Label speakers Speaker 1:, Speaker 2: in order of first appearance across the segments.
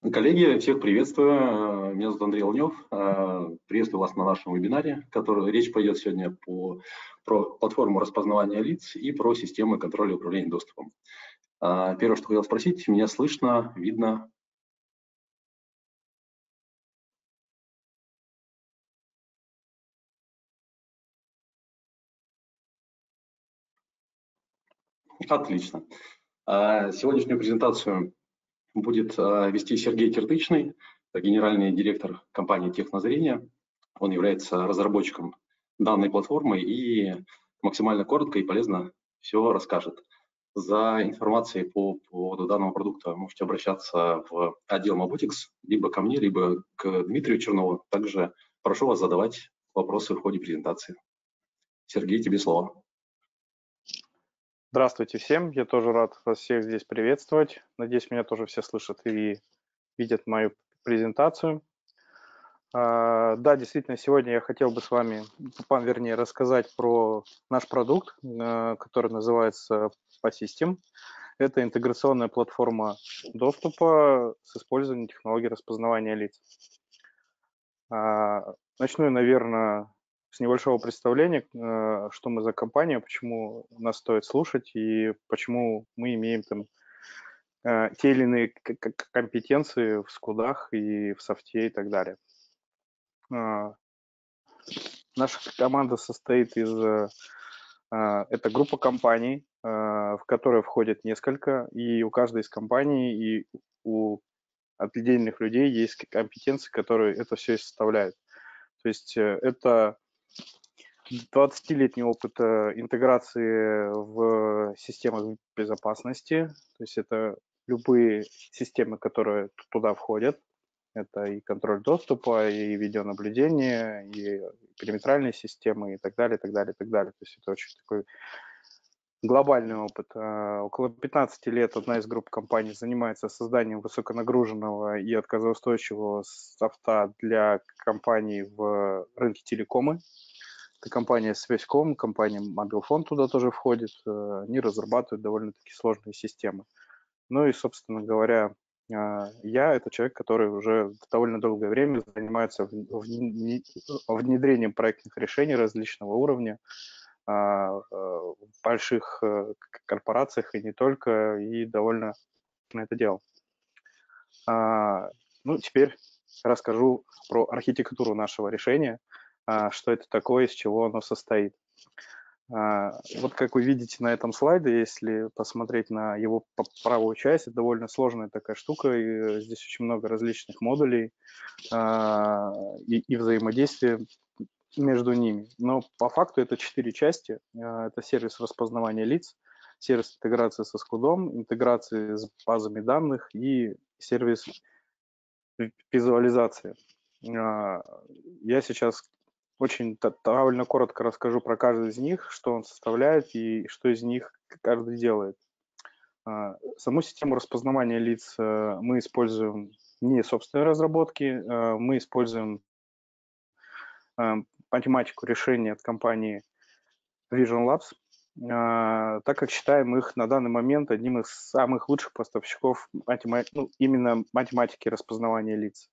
Speaker 1: Коллеги, всех приветствую. Меня зовут Андрей Лунев. Приветствую вас на нашем вебинаре, который речь пойдет сегодня по, про платформу распознавания лиц и про системы контроля управления доступом. Первое, что хотел спросить, меня слышно, видно? Отлично. Сегодняшнюю презентацию будет э, вести Сергей Киртычный, генеральный директор компании «Технозрение». Он является разработчиком данной платформы и максимально коротко и полезно все расскажет. За информацией по поводу данного продукта можете обращаться в отдел Mobotics, либо ко мне, либо к Дмитрию Чернову. Также прошу вас задавать вопросы в ходе презентации. Сергей, тебе слово.
Speaker 2: Здравствуйте всем, я тоже рад вас всех здесь приветствовать. Надеюсь, меня тоже все слышат и видят мою презентацию. А, да, действительно, сегодня я хотел бы с вами, вернее, рассказать про наш продукт, а, который называется PaSystem. Это интеграционная платформа доступа с использованием технологии распознавания лиц. А, начну, наверное, небольшого представления, э, что мы за компания, почему нас стоит слушать и почему мы имеем там э, те или иные компетенции в скудах и в софте и так далее. А, наша команда состоит из... Э, это группа компаний, в которые входит несколько, и у каждой из компаний и у отдельных людей есть компетенции, которые это все и составляют. То есть это 20-летний опыт интеграции в системы безопасности, то есть это любые системы, которые туда входят, это и контроль доступа, и видеонаблюдение, и периметральные системы, и так далее, и так далее, и так далее. То есть это очень такой глобальный опыт. А, около 15 лет одна из групп компаний занимается созданием высоконагруженного и отказоустойчивого софта для компаний в рынке телекомы. Это компания Связьком, компания Мобилфон туда тоже входит. Э, они разрабатывают довольно-таки сложные системы. Ну и, собственно говоря, а, я это человек, который уже довольно долгое время занимается внедрением проектных решений различного уровня в больших э, корпорациях и не только, и довольно на это делал. А, ну, теперь расскажу про архитектуру нашего решения – а, что это такое, из чего оно состоит. А, вот как вы видите на этом слайде, если посмотреть на его правую часть, это довольно сложная такая штука, и э, здесь очень много различных модулей и, и взаимодействия между ними. Но по факту это четыре части. Это сервис распознавания лиц, сервис интеграции со скудом, интеграции с базами данных и сервис визуализации. Я сейчас очень довольно коротко расскажу про каждый из них, что он составляет и что из них каждый делает. А, саму систему распознавания лиц э, мы используем не собственной разработки, э, мы используем э, математику решения от компании Vision Labs, а, так как считаем их на данный момент одним из самых лучших поставщиков математи... ну, именно математики распознавания лиц.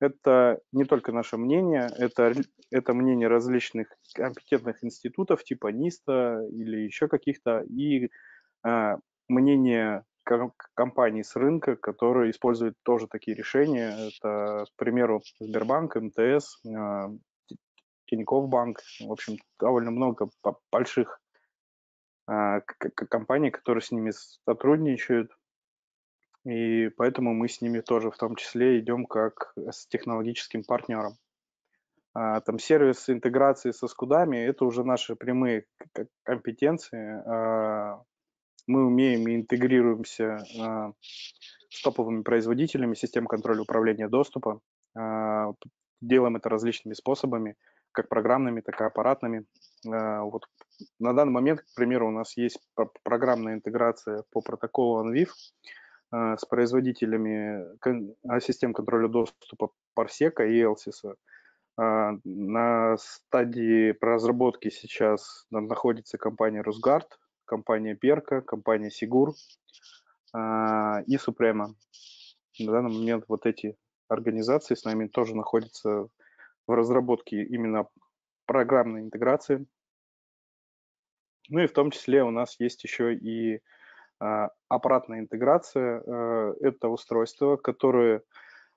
Speaker 2: Это не только наше мнение, это, это мнение различных компетентных институтов типа НИСТа или еще каких-то, и э, мнение компаний с рынка, которые используют тоже такие решения. Это, к примеру, Сбербанк, МТС, э, Тинькофф банк, в общем, довольно много больших э, компаний, которые с ними сотрудничают и поэтому мы с ними тоже в том числе идем как с технологическим партнером. А, там сервис интеграции со скудами – это уже наши прямые компетенции. А, мы умеем и интегрируемся а, с топовыми производителями систем контроля управления доступа. Делаем это различными способами, как программными, так и аппаратными. Вот на данный момент, к примеру, у нас есть программная интеграция по протоколу ONVIF, а, с производителями а, систем контроля доступа Parsec и Elsys. А, на стадии разработки сейчас находится компания Росгард, компания Перка, компания Сигур и Супрема. на данный момент вот эти организации с нами тоже находятся в разработке именно программной интеграции. Ну и в том числе у нас есть еще и аппаратная интеграция. А, это устройство, которое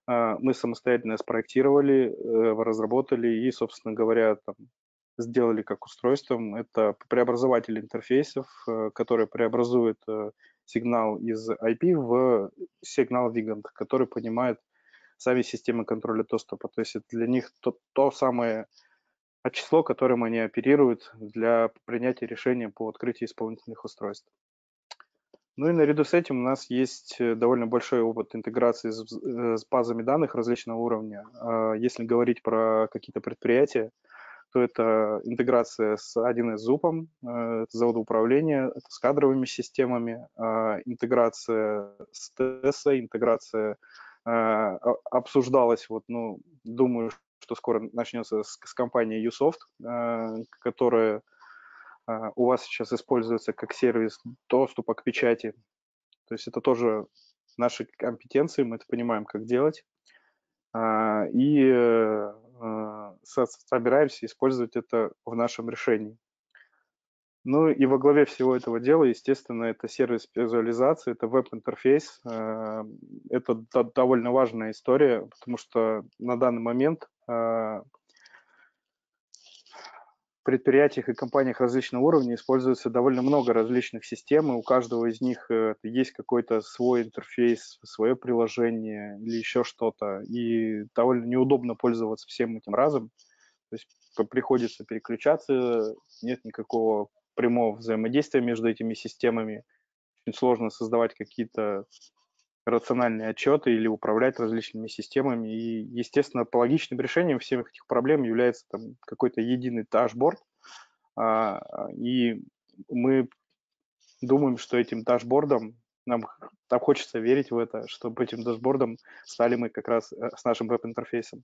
Speaker 2: а, мы самостоятельно спроектировали, э, разработали и, собственно говоря, там, сделали как устройством. Это преобразователь интерфейсов, э, который преобразует э, сигнал из IP в сигнал Vigant, который понимает сами системы контроля доступа. То есть это для них то, то самое число, которым они оперируют для принятия решения по открытию исполнительных устройств. Ну и наряду с этим у нас есть э, довольно большой опыт интеграции с, э, с базами данных различного уровня. А если говорить про какие-то предприятия, то это интеграция с 1С ЗУПом, э, это заводы управления, это с кадровыми системами, а интеграция с ТС, интеграция обсуждалась, вот, ну, думаю, что скоро начнется с, с компанией Usoft, которая а, у вас сейчас используется как сервис доступа к печати. То есть это тоже наши компетенции, мы это понимаем, как делать. А, и э, а, собираемся использовать это в нашем решении. Ну и во главе всего этого дела, естественно, это сервис визуализации, это веб-интерфейс. Это довольно важная история, потому что на данный момент предприятиях и компаниях различного уровня используется довольно много различных систем, и у каждого из них э, есть какой-то свой интерфейс, свое приложение или еще что-то, и довольно неудобно пользоваться всем этим разом. То есть приходится переключаться, нет никакого прямого взаимодействия между этими системами, очень сложно создавать какие-то рациональные отчеты или управлять различными системами. И, естественно, по логичным решениям всех этих проблем является там какой-то единый дашборд. А, и мы думаем, что этим дашбордом нам там хочется верить в это, чтобы этим дашбордом стали мы как раз э, с нашим веб-интерфейсом,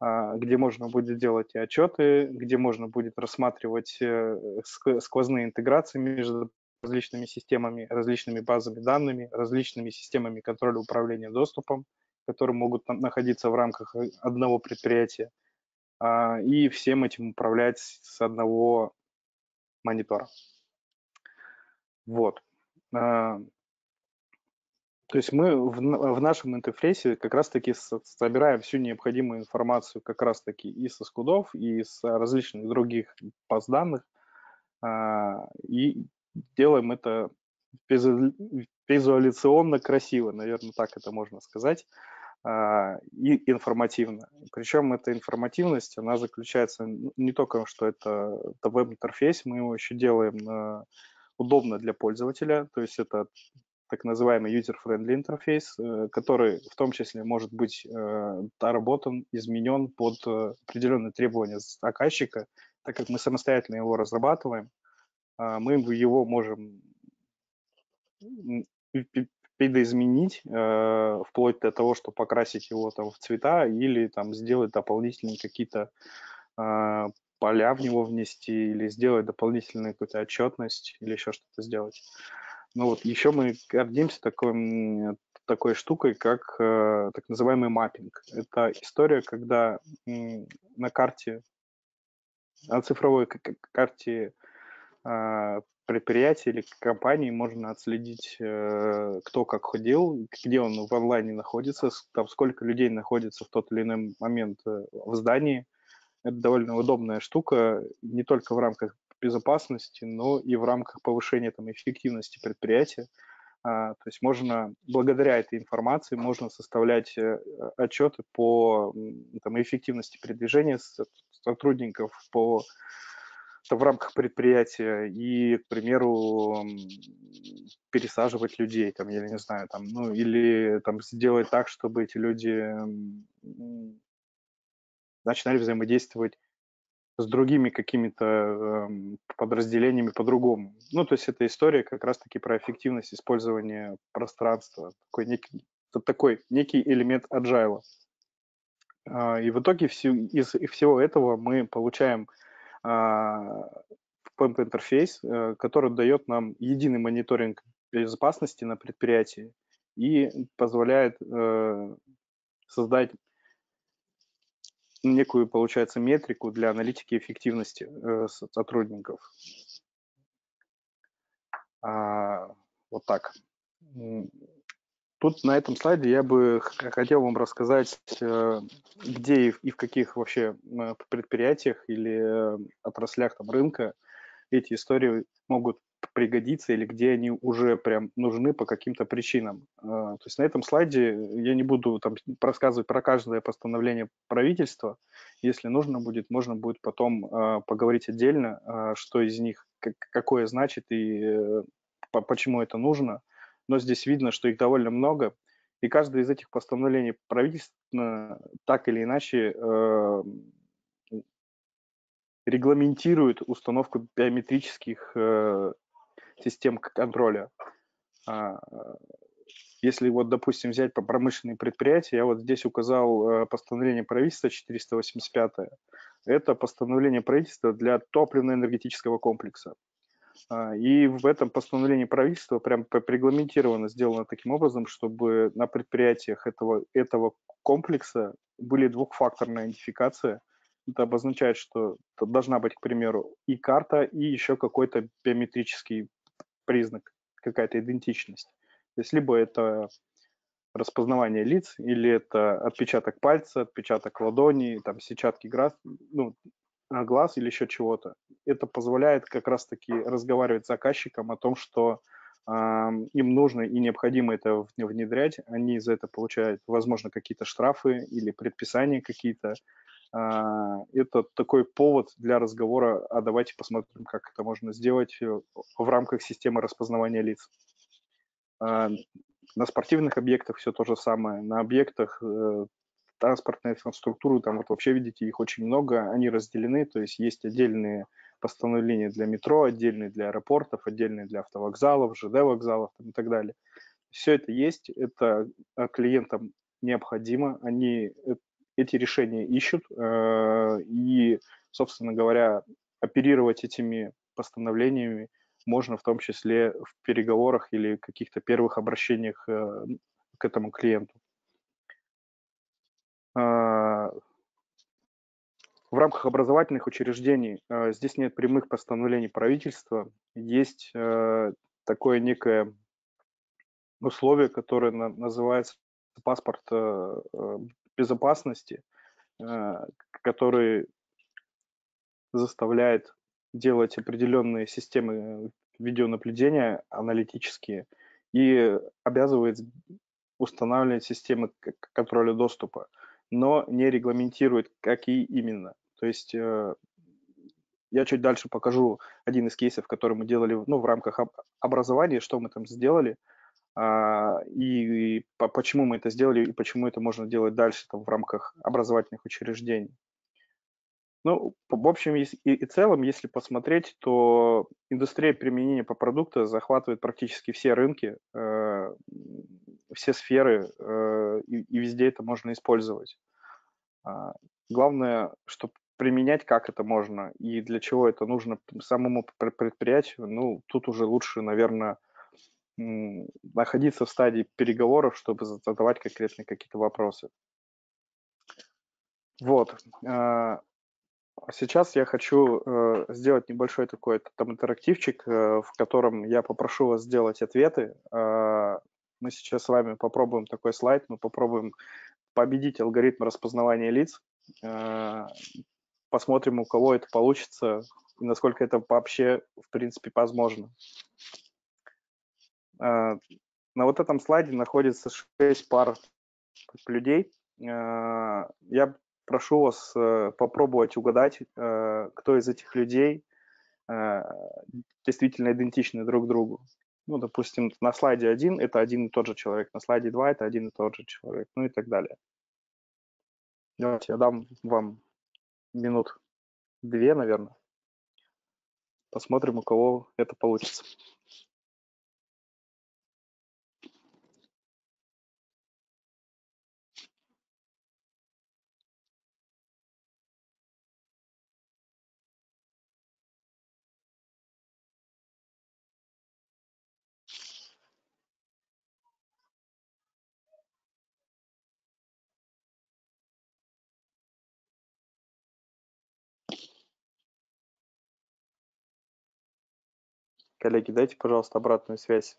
Speaker 2: где можно будет делать и отчеты, где можно будет рассматривать э, сквозные интеграции между различными системами, различными базами данными, различными системами контроля управления доступом, которые могут находиться в рамках э, одного предприятия, а, и всем этим управлять с одного монитора. Вот. То есть мы в, в нашем интерфейсе как раз-таки собираем всю необходимую информацию как раз-таки и со скудов, и с различных других баз данных, а, и делаем это визуализационно красиво, наверное, так это можно сказать, а, и информативно. Причем эта информативность, она заключается не только, что это, это веб-интерфейс, мы его еще делаем э, удобно для пользователя, то есть это так называемый user-friendly интерфейс, э, который в том числе может быть э, доработан, изменен под определенные требования заказчика, так как мы самостоятельно его разрабатываем, мы его можем видоизменить, э, вплоть до того, что покрасить его там в цвета или там сделать дополнительные какие-то э, поля в него внести или сделать дополнительную какую-то отчетность или еще что-то сделать. Ну вот еще мы гордимся такой, такой штукой, как э, так называемый маппинг. Это история, когда на карте, на цифровой карте а, предприятия или компании можно отследить, э, кто как ходил, где он в онлайне находится, там сколько людей находится в тот или иной момент э, в здании. Это довольно удобная штука не только в рамках безопасности, но и в рамках повышения там, эффективности предприятия. А, то есть можно, благодаря этой информации, можно составлять э, отчеты по там, эффективности передвижения сотрудников, по в рамках предприятия и, к примеру, пересаживать людей, там, я не знаю, там, ну, или там сделать так, чтобы эти люди начинали взаимодействовать с другими какими-то э, подразделениями по-другому. Ну, то есть эта история как раз-таки про эффективность использования пространства, такой некий, такой некий элемент agile. А, и в итоге все, из всего этого мы получаем PEMP интерфейс, э, который дает нам единый мониторинг безопасности на предприятии и позволяет э, создать некую, получается, метрику для аналитики эффективности э, сотрудников. А, вот так. Тут на этом слайде я бы хотел вам рассказать, э, где и в каких вообще предприятиях или отраслях там, рынка эти истории могут пригодиться или где они уже прям нужны по каким-то причинам. А, то есть на этом слайде я не буду там рассказывать про каждое постановление правительства. Если нужно будет, можно будет потом а, поговорить отдельно, а, что из них какое значит и э, почему это нужно. Но здесь видно, что их довольно много, и каждое из этих постановлений правительства так или иначе регламентирует установку биометрических э, систем контроля. А, если вот, допустим, взять по промышленные предприятия, я вот здесь указал э, постановление правительства 485. Это постановление правительства для топливно-энергетического комплекса. А, и в этом постановлении правительства прям регламентировано, сделано таким образом, чтобы на предприятиях этого, этого комплекса были двухфакторная идентификация. Это обозначает, что должна быть, к примеру, и карта, и еще какой-то биометрический признак, какая-то идентичность. То есть либо это распознавание лиц, или это отпечаток пальца, отпечаток ладони, там сетчатки глаз, ну, глаз или еще чего-то. Это позволяет как раз-таки разговаривать с заказчиком о том, что э, им нужно и необходимо это внедрять. Они за это получают, возможно, какие-то штрафы или предписания какие-то. А, это такой повод для разговора, а давайте посмотрим, как это можно сделать э, в рамках системы распознавания лиц. А, на спортивных объектах все то же самое. На объектах э, транспортной инфраструктуры, там вот вообще видите, их очень много, они разделены, то есть есть отдельные постановления для метро, отдельные для аэропортов, отдельные для автовокзалов, ЖД-вокзалов и так далее. Все это есть, это а, клиентам необходимо, они эти решения ищут, э, и, собственно говоря, оперировать этими постановлениями можно в том числе в переговорах или каких-то первых обращениях э, к этому клиенту. А, в рамках образовательных учреждений э, здесь нет прямых постановлений правительства, есть такое некое условие, которое называется паспорт безопасности, э, который заставляет делать определенные системы видеонаблюдения аналитические и обязывает устанавливать системы контроля доступа, но не регламентирует, какие именно. То есть э, я чуть дальше покажу один из кейсов, который мы делали ну, в рамках образования, что мы там сделали – и, и почему мы это сделали, и почему это можно делать дальше там, в рамках образовательных учреждений. Ну, в общем и, целом, если посмотреть, то индустрия применения по продукту захватывает практически все рынки, э, все сферы, э, и, и везде это можно использовать. А, главное, чтобы применять, как это можно и для чего это нужно самому предприятию, ну, тут уже лучше, наверное, находиться в стадии переговоров, чтобы задавать конкретные какие-то вопросы. Вот. А, сейчас я хочу э, сделать небольшой такой там интерактивчик, э, в котором я попрошу вас сделать ответы. А, мы сейчас с вами попробуем такой слайд, мы попробуем победить алгоритм распознавания лиц. А, посмотрим, у кого это получится и насколько это вообще, в принципе, возможно. А, на вот этом слайде находится 6 пар людей. А, я прошу вас э, попробовать угадать, э, кто из этих людей э, действительно идентичны друг другу. Ну, допустим, на слайде один это один и тот же человек, на слайде два это один и тот же человек, ну и так далее. Давайте я дам вам минут две, наверное. Посмотрим, у кого это получится. Коллеги, дайте, пожалуйста, обратную связь.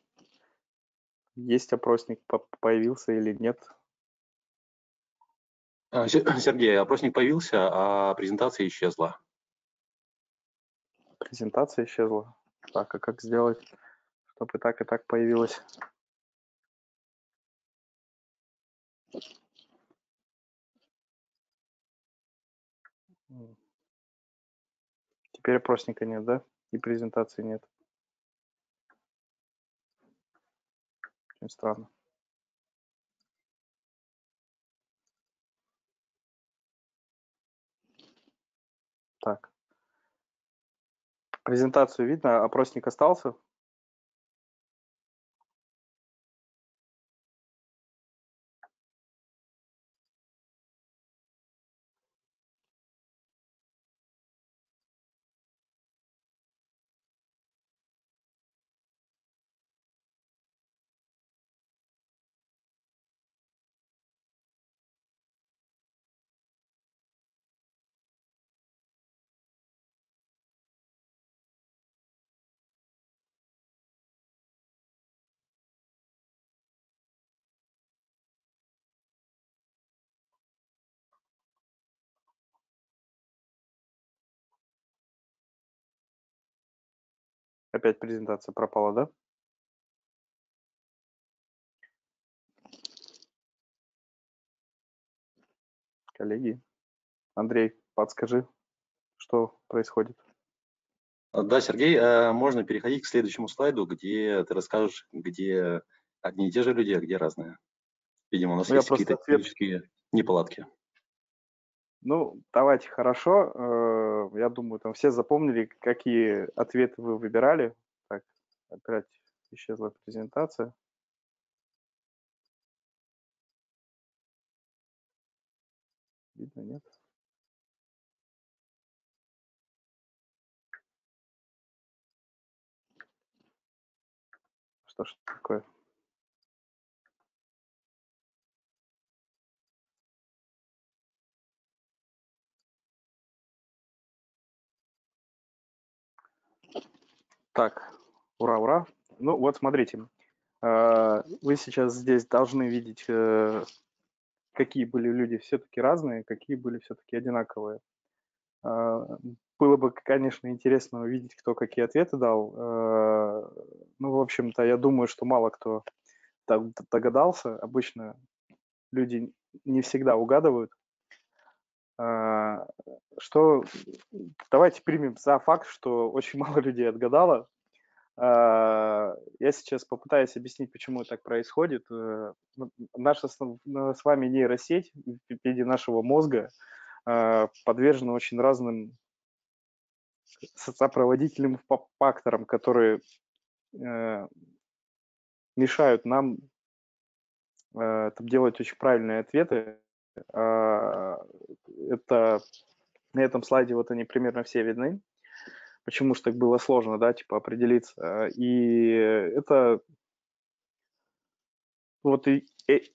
Speaker 2: Есть опросник, появился или нет?
Speaker 1: А, Сергей, опросник появился, а презентация исчезла.
Speaker 2: Презентация исчезла. Так, а как сделать, чтобы и так, и так появилось? Теперь опросника нет, да? И презентации нет. Очень странно. Так. Презентацию видно, опросник остался? Опять презентация пропала, да? Коллеги, Андрей, подскажи, что происходит?
Speaker 1: Да, Сергей, э, можно переходить к следующему слайду, где ты расскажешь, где одни и те же люди, а где разные. Видимо, у нас ну, есть какие-то технические неполадки.
Speaker 2: Ну, давайте, хорошо. Э, я думаю, там все запомнили, какие ответы вы выбирали. Так, опять исчезла презентация. Видно, нет? Что ж такое? Так, ура, ура. Ну вот смотрите, э, вы сейчас здесь должны видеть, э, какие были люди все-таки разные, какие были все-таки одинаковые. Э, было бы, конечно, интересно увидеть, кто какие ответы дал. Ну, в общем-то, я думаю, что мало кто догадался. Обычно люди не всегда угадывают. А, что давайте примем за факт, что очень мало людей отгадало. А, я сейчас попытаюсь объяснить, почему так происходит. Э, наша с вами нейросеть в виде нашего мозга а, подвержена очень разным сопроводительным факторам, которые э, мешают нам э, делать очень правильные ответы это на этом слайде вот они примерно все видны. Почему же так было сложно, да, типа определиться. И это вот и, и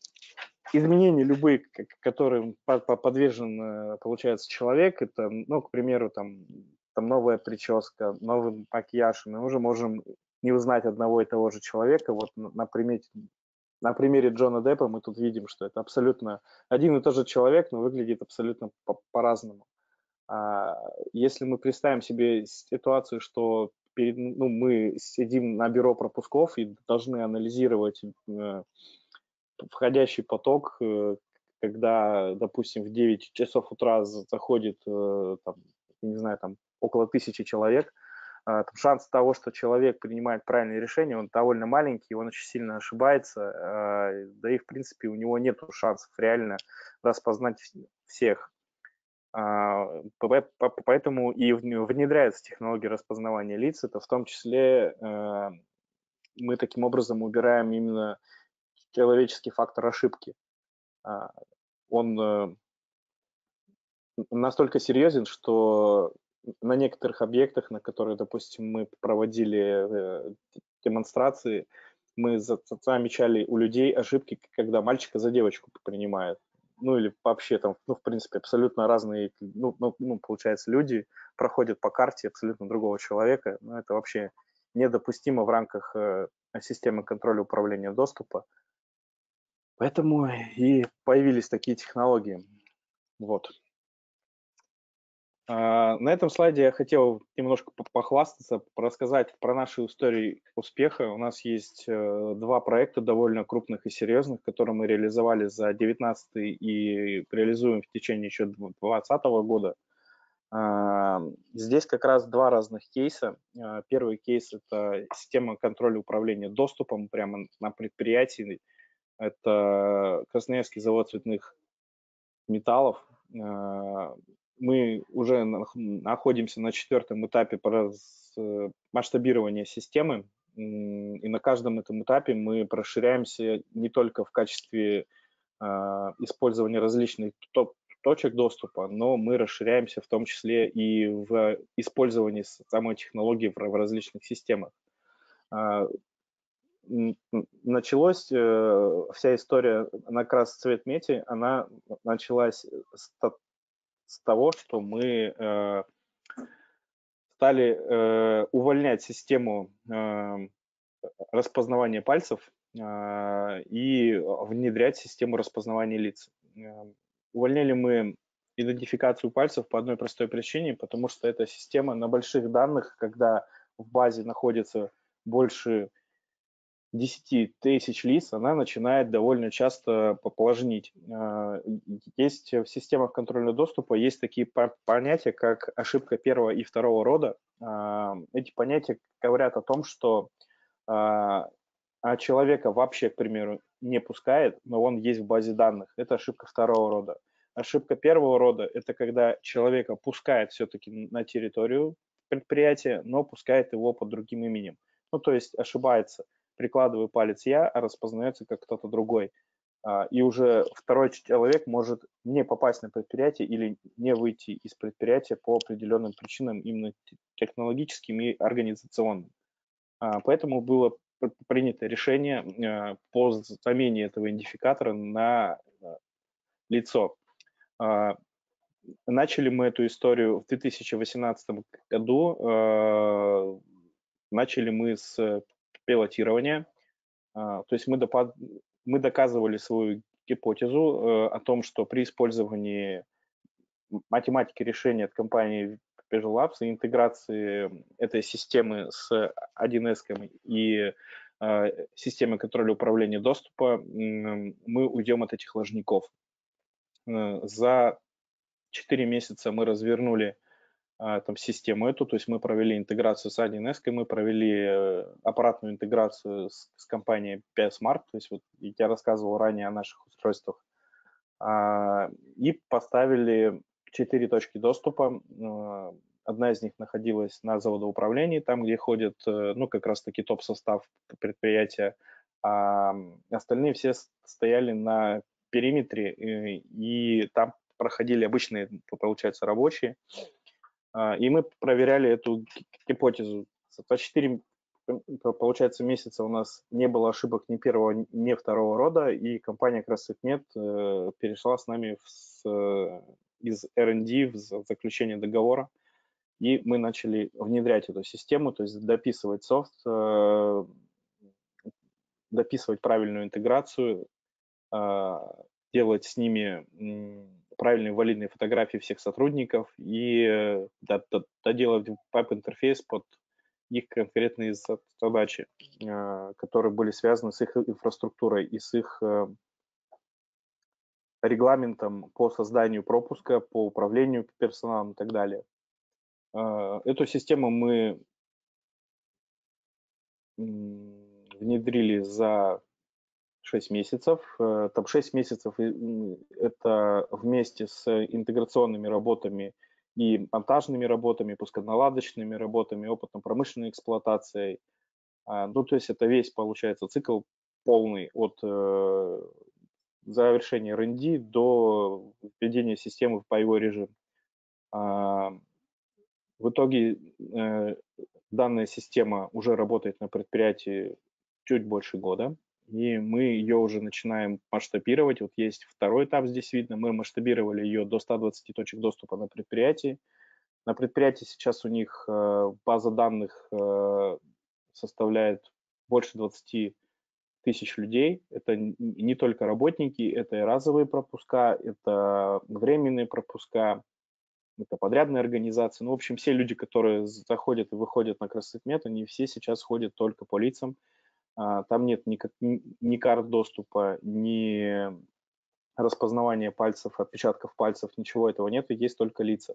Speaker 2: изменения любые, которым подвержен, э, получается, человек, это, ну, к примеру, там, там новая прическа, новый макияж, мы уже можем не узнать одного и того же человека, вот на примете на примере Джона Деппа мы тут видим, что это абсолютно один и тот же человек, но выглядит абсолютно по-разному. А если мы представим себе ситуацию, что перед, ну, мы сидим на бюро пропусков и должны анализировать э, входящий поток, э, когда, допустим, в 9 часов утра заходит, э, там, не знаю, там около тысячи человек, там, шанс того, что человек принимает правильное решение, он довольно маленький, он очень сильно ошибается, а, да и, в принципе, у него нет шансов реально распознать всех. А, поэтому и внедряется технология распознавания лиц, это в том числе мы таким образом убираем именно человеческий фактор ошибки. Он э, настолько серьезен, что на некоторых объектах, на которые, допустим, мы проводили э, демонстрации, мы замечали у людей ошибки, когда мальчика за девочку принимают. Ну или вообще там, ну, в принципе, абсолютно разные, ну, ну, ну получается, люди проходят по карте абсолютно другого человека. Ну, это вообще недопустимо в рамках э, системы контроля управления доступа. Поэтому и появились такие технологии. Вот. А, на этом слайде я хотел немножко похвастаться, рассказать про нашу историю успеха. У нас есть э, два проекта довольно крупных и серьезных, которые мы реализовали за 2019 и реализуем в течение еще 2020 года. А, здесь как раз два разных кейса. А, первый кейс – это система контроля управления доступом прямо на предприятии. Это Красноярский завод цветных металлов мы уже находимся на четвертом этапе масштабирования системы, и на каждом этом этапе мы расширяемся не только в качестве а, использования различных точек доступа, но мы расширяемся в том числе и в использовании самой технологии в различных системах. А, началась э, вся история на крас цвет мети, она началась с с того, что мы э, стали э, увольнять систему э, распознавания пальцев и внедрять систему распознавания лиц. Увольняли мы идентификацию пальцев по одной простой причине, потому что эта система на больших данных, когда в базе находится больше 10 тысяч лиц, она начинает довольно часто поположнить. А, есть в системах контрольного доступа есть такие понятия, как ошибка первого и второго рода. А, эти понятия говорят о том, что а человека вообще, к примеру, не пускает, но он есть в базе данных. Это ошибка второго рода. Ошибка первого рода – это когда человека пускает все-таки на территорию предприятия, но пускает его под другим именем. Ну, то есть ошибается – прикладываю палец я, а распознается как кто-то другой. А, и уже второй человек может не попасть на предприятие или не выйти из предприятия по определенным причинам, именно технологическим и организационным. А, поэтому было принято решение а, по замене этого идентификатора на лицо. Начали мы эту историю в 2018 году. Начали мы с пилотирования. А, то есть мы, допад... мы доказывали свою гипотезу э, о том, что при использовании математики решения от компании Visual Labs и интеграции этой системы с 1С и э, системой контроля управления доступа мы уйдем от этих ложников. Э, за 4 месяца мы развернули а, там, систему эту, то есть мы провели интеграцию с 1С, мы провели э, аппаратную интеграцию с, с компанией PSmart, то есть вот я рассказывал ранее о наших устройствах, а, и поставили четыре точки доступа. А, одна из них находилась на заводоуправлении, там, где ходит, э, ну, как раз-таки топ-состав предприятия, а остальные все стояли на периметре, э, и там проходили обычные, получается, рабочие. А, и мы проверяли эту гипотезу. За 4, получается, месяца у нас не было ошибок ни первого, ни второго рода, и компания Красотнет э, перешла с нами в, э, из R&D в заключение договора, и мы начали внедрять эту систему, то есть дописывать софт, э, дописывать правильную интеграцию, делать с ними правильные валидные фотографии всех сотрудников и э, доделать веб-интерфейс под их конкретные задачи, а, которые были связаны с их инфраструктурой и с их э, регламентом по созданию пропуска, по управлению персоналом и так далее. А, эту систему мы внедрили за 6 месяцев. Э, там 6 месяцев это вместе с интеграционными работами и монтажными работами, пусконаладочными работами, опытом промышленной эксплуатацией. А, ну, то есть это весь, получается, цикл полный от э, завершения R&D до введения системы в боевой режим. А, в итоге э, данная система уже работает на предприятии чуть больше года и мы ее уже начинаем масштабировать. Вот есть второй этап здесь видно, мы масштабировали ее до 120 точек доступа на предприятии. На предприятии сейчас у них э, база данных э, составляет больше 20 тысяч людей. Это не только работники, это и разовые пропуска, это временные пропуска, это подрядные организации. Ну, в общем, все люди, которые заходят и выходят на CrossFit они все сейчас ходят только по лицам. А, там нет ни, ни карт доступа, ни распознавания пальцев, отпечатков пальцев, ничего этого нет, есть только лица.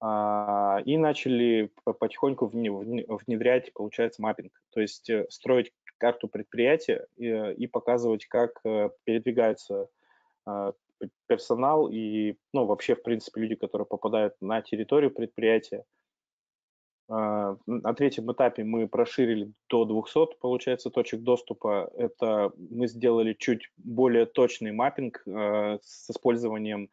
Speaker 2: А, и начали потихоньку внедрять, получается, маппинг, то есть э, строить карту предприятия и, и показывать, как э, передвигается а, персонал и, ну, вообще, в принципе, люди, которые попадают на территорию предприятия. А, на третьем этапе мы проширили до 200, получается, точек доступа. Это мы сделали чуть более точный маппинг э, с использованием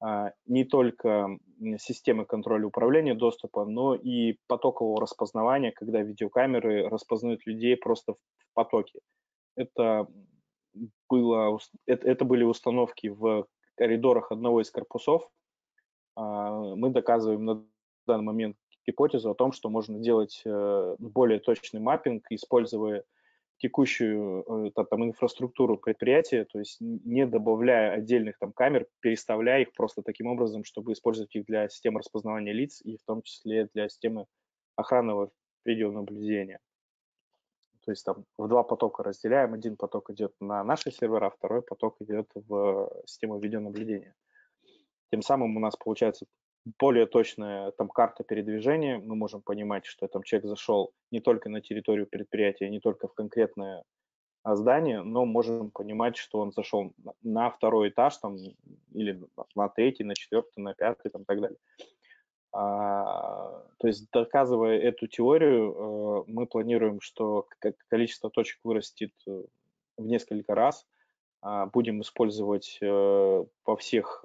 Speaker 2: а, не только системы контроля управления доступа, но и потокового распознавания, когда видеокамеры распознают людей просто в потоке. Это, было, это, это были установки в коридорах одного из корпусов. А, мы доказываем на данный момент гипотезу о том, что можно делать э, более точный маппинг, используя текущую э, там, инфраструктуру предприятия, то есть не добавляя отдельных там камер, переставляя их просто таким образом, чтобы использовать их для системы распознавания лиц и в том числе для системы охранного видеонаблюдения. То есть там в два потока разделяем, один поток идет на наши сервера, а второй поток идет в систему видеонаблюдения. Тем самым у нас получается более точная там карта передвижения, мы можем понимать, что там человек зашел не только на территорию предприятия, не только в конкретное а, здание, но можем понимать, что он зашел на второй этаж там, или на третий, на четвертый, на пятый там, и так далее. А, то есть, доказывая эту теорию, э, мы планируем, что количество точек вырастет э, в несколько раз. А, будем использовать э, во всех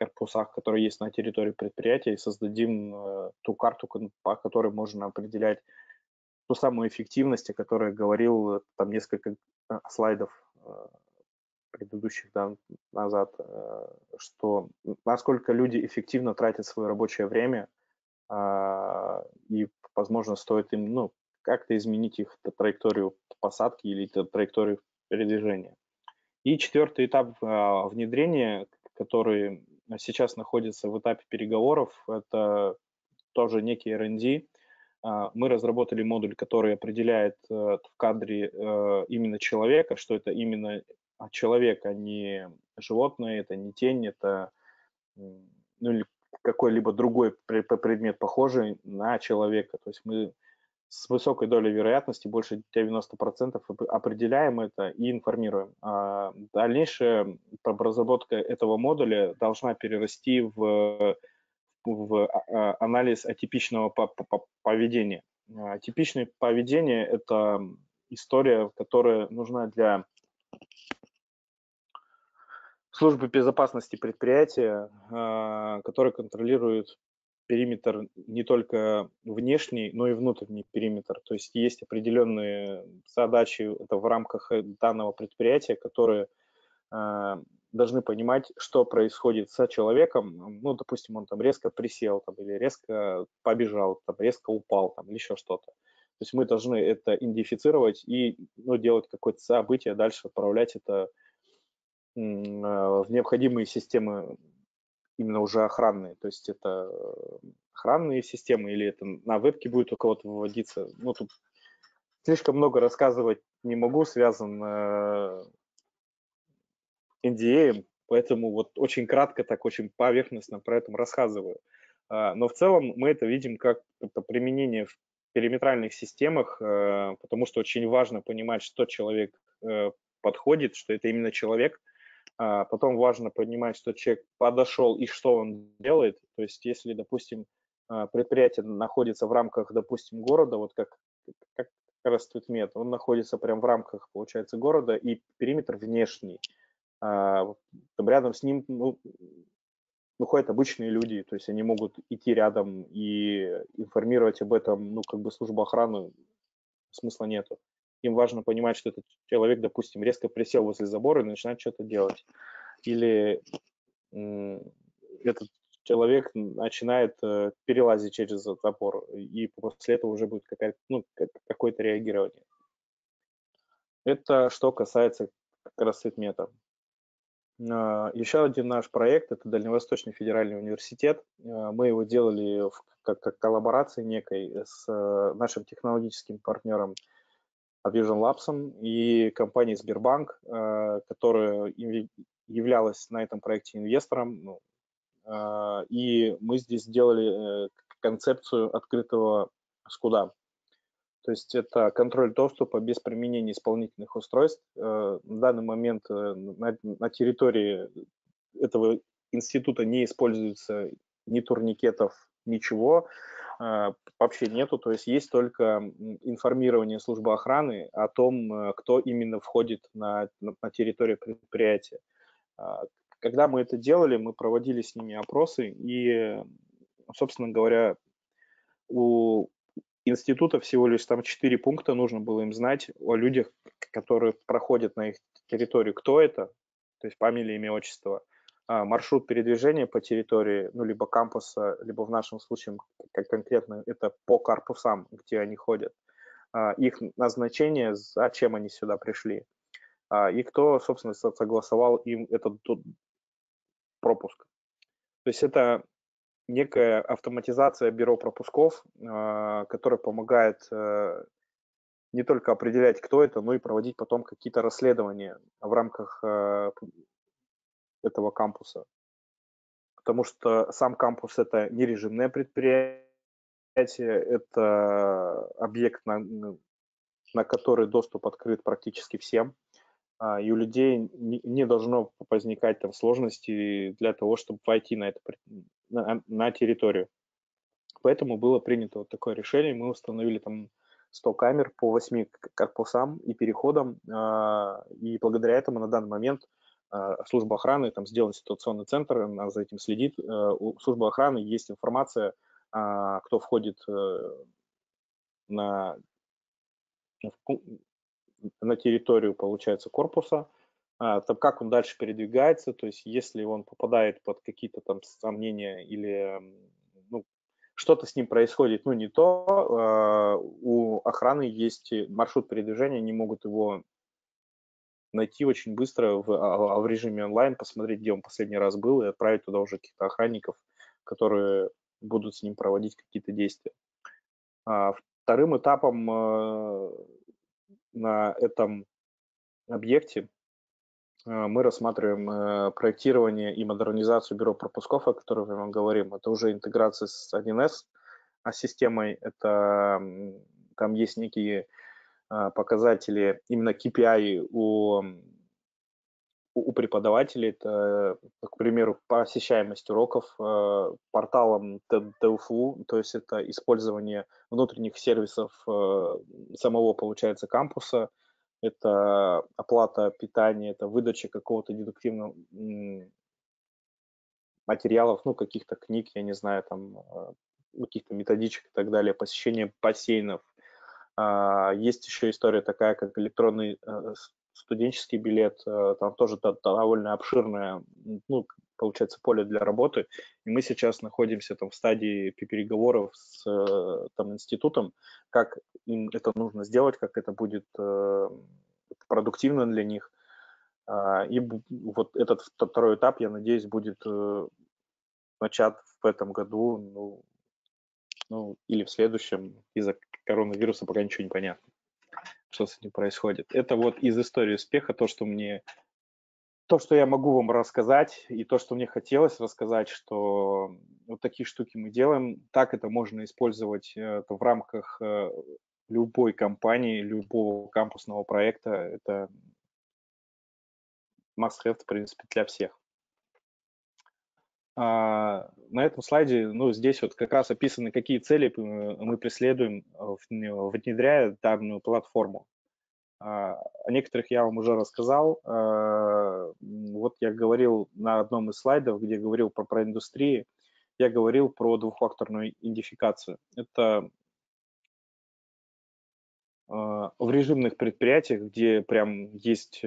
Speaker 2: корпусах, которые есть на территории предприятия, и создадим э, ту карту, по которой можно определять ту самую эффективность, о которой говорил э, там несколько э, слайдов предыдущих да, назад, что насколько люди эффективно тратят свое рабочее время, и, возможно, стоит им ну, как-то изменить их траекторию посадки или траекторию передвижения. И четвертый этап внедрения, который сейчас находится в этапе переговоров. Это тоже некий R&D. А, мы разработали модуль, который определяет э, в кадре э, именно человека, что это именно человек, а не животное, это не тень, это ну, или какой-либо другой предмет, похожий на человека. То есть мы с высокой долей вероятности, больше 90%, определяем это и информируем. А дальнейшая разработка этого модуля должна перерасти в, в а, а, анализ атипичного поведения. Типичное поведение – это история, которая нужна для службы безопасности предприятия, а, которая контролирует периметр не только внешний, но и внутренний периметр. То есть есть определенные задачи это в рамках э, данного предприятия, которые э, должны понимать, что происходит с человеком. Ну, допустим, он там резко присел там, или резко побежал, там, резко упал там, или еще что-то. То есть мы должны это идентифицировать и ну, делать какое-то событие, дальше отправлять это э, в необходимые системы именно уже охранные, то есть это э, охранные системы или это на вебке будет у кого-то выводиться. Ну, тут слишком много рассказывать не могу, связан э, NDA, поэтому вот очень кратко, так очень поверхностно про это рассказываю. А, но в целом мы это видим как это применение в периметральных системах, э, потому что очень важно понимать, что человек подходит, что это именно человек, а потом важно понимать, что человек подошел и что он делает. То есть если, допустим, а, предприятие находится в рамках, допустим, города, вот как, как Ростветмет, он находится прямо в рамках, получается, города, и периметр внешний. А, там рядом с ним ну, выходят обычные люди, то есть они могут идти рядом и информировать об этом, ну, как бы службу охраны смысла нету им важно понимать, что этот человек, допустим, резко присел возле забора и начинает что-то делать. Или этот человек начинает э, перелазить через опор, и после этого уже будет ну, какое-то реагирование. Это что касается как раз сетмета. А, еще один наш проект – это Дальневосточный федеральный университет. А, мы его делали в как, как коллаборации некой с э, нашим технологическим партнером Vision Labs и компанией Сбербанк, э, которая являлась на этом проекте инвестором. Ну, а, и мы здесь сделали э, концепцию открытого скуда. То есть это контроль доступа без применения исполнительных устройств. В данный момент на, на территории этого института не используется ни турникетов, ничего вообще нету, то есть есть только информирование службы охраны о том, э, кто именно входит на, на территорию предприятия. А, когда мы это делали, мы проводили с ними опросы, и, собственно говоря, у института всего лишь там четыре пункта нужно было им знать о людях, которые проходят на их территорию, кто это, то есть фамилия, имя, отчество, а, маршрут передвижения по территории, ну, либо кампуса, либо в нашем случае, как конкретно, это по корпусам, где они ходят, а, их назначение, зачем они сюда пришли, а, и кто, собственно, согласовал им этот пропуск. То есть это некая автоматизация бюро пропусков, которая помогает э, не только определять, кто это, но и проводить потом какие-то расследования в рамках э, этого кампуса. Потому что сам кампус – это не режимное предприятие, это объект, на, на который доступ открыт практически всем. А, и у людей не должно возникать там сложности для того, чтобы войти на, это, на, на территорию. Поэтому было принято вот такое решение. Мы установили там 100 камер по 8 корпусам и переходам. А, и благодаря этому на данный момент служба охраны, там сделан ситуационный центр, она за этим следит. Э, у службы охраны есть информация, а, кто входит э, на, на территорию, получается, корпуса, а, там, как он дальше передвигается, то есть если он попадает под какие-то там сомнения или ну, что-то с ним происходит, ну, не то, у охраны есть маршрут передвижения, они могут его найти очень быстро в, а, а, в режиме онлайн, посмотреть, где он последний раз был, и отправить туда уже каких-то охранников, которые будут с ним проводить какие-то действия. А, вторым этапом э, на этом объекте э, мы рассматриваем э, проектирование и модернизацию бюро пропусков, о которых мы вам говорим. Это уже интеграция с 1С системой. Это там есть некие а, показатели, именно KPI у, у преподавателей, это, к примеру, посещаемость уроков э, порталом ТФУ, то есть это использование внутренних сервисов э, самого, получается, кампуса, это оплата питания, это выдача какого-то дедуктивного материалов, ну, каких-то книг, я не знаю, там, э, каких-то методичек и так далее, посещение бассейнов, а, есть еще история такая, как электронный э, студенческий билет. Э, там тоже довольно обширное, ну, получается, поле для работы. И мы сейчас находимся там в стадии переговоров с э, там, институтом, как им это нужно сделать, как это будет продуктивно для них. А, и вот этот второй этап, я надеюсь, будет начат в этом году, ну, ну или в следующем из-за коронавируса пока ничего не понятно, что с этим происходит. Это вот из истории успеха то, что мне то, что я могу вам рассказать, и то, что мне хотелось рассказать, что вот такие штуки мы делаем, так это можно использовать э, в рамках э, любой компании, любого кампусного проекта. Это must-have, в принципе, для всех. А, на этом слайде, ну, здесь вот как раз описаны, какие цели мы преследуем, э, внедряя данную платформу. А, о некоторых я вам уже рассказал. А, вот я говорил на одном из слайдов, где говорил про, про индустрии, я говорил про двухфакторную идентификацию. Это в режимных предприятиях, где прям есть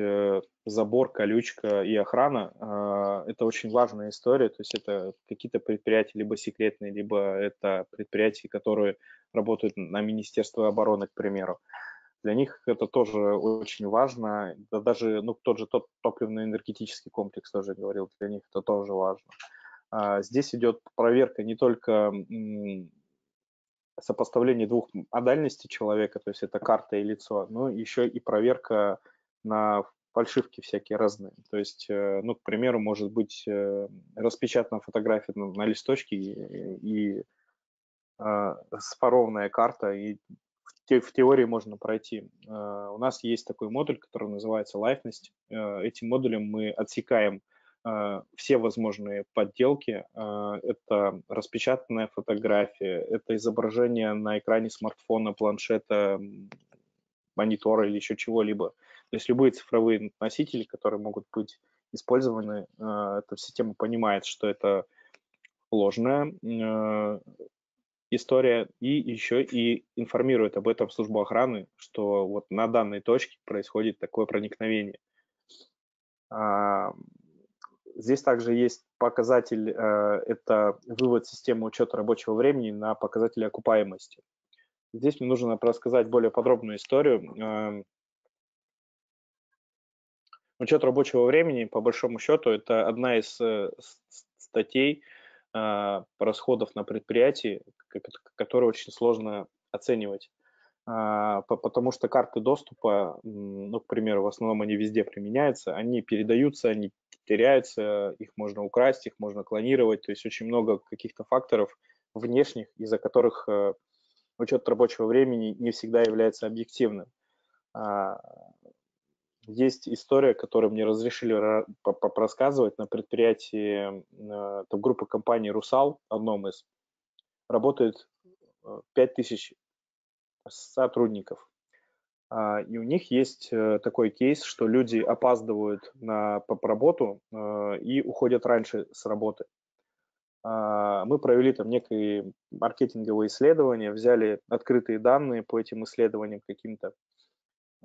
Speaker 2: забор, колючка и охрана, это очень важная история. То есть это какие-то предприятия либо секретные, либо это предприятия, которые работают на Министерство обороны, к примеру. Для них это тоже очень важно. Да даже ну, тот же тот топливно-энергетический комплекс тоже говорил, для них это тоже важно. А, здесь идет проверка не только сопоставление двух модальностей человека, то есть это карта и лицо, но еще и проверка на фальшивки всякие разные. То есть, э, ну, к примеру, может быть э, распечатана фотография на, на листочке и, и э, спарованная карта, и в теории можно пройти. Э, у нас есть такой модуль, который называется лайфность. Э, этим модулем мы отсекаем все возможные подделки. Это распечатанная фотография, это изображение на экране смартфона, планшета, монитора или еще чего-либо. То есть любые цифровые носители, которые могут быть использованы, эта система понимает, что это ложное, история, и еще и информирует об этом службу охраны, что вот на данной точке происходит такое проникновение. Здесь также есть показатель, э, это вывод системы учета рабочего времени на показатели окупаемости. Здесь мне нужно рассказать более подробную историю. Э, учет рабочего времени, по большому счету, это одна из э, статей, а, расходов на предприятии, которые очень сложно оценивать. Потому что карты доступа, ну, к примеру, в основном они везде применяются, они передаются, они теряются, их можно украсть, их можно клонировать, то есть очень много каких-то факторов внешних, из-за которых э, учет рабочего времени не всегда является объективным. А, есть история, которую мне разрешили рассказывать на предприятии э, там, группы компаний «Русал», одном из, работает 5000 э, сотрудников. А, и у них есть э, такой кейс, что люди опаздывают на работу и уходят раньше с работы. А, мы провели там некие маркетинговые исследования, взяли открытые данные по этим исследованиям каким-то,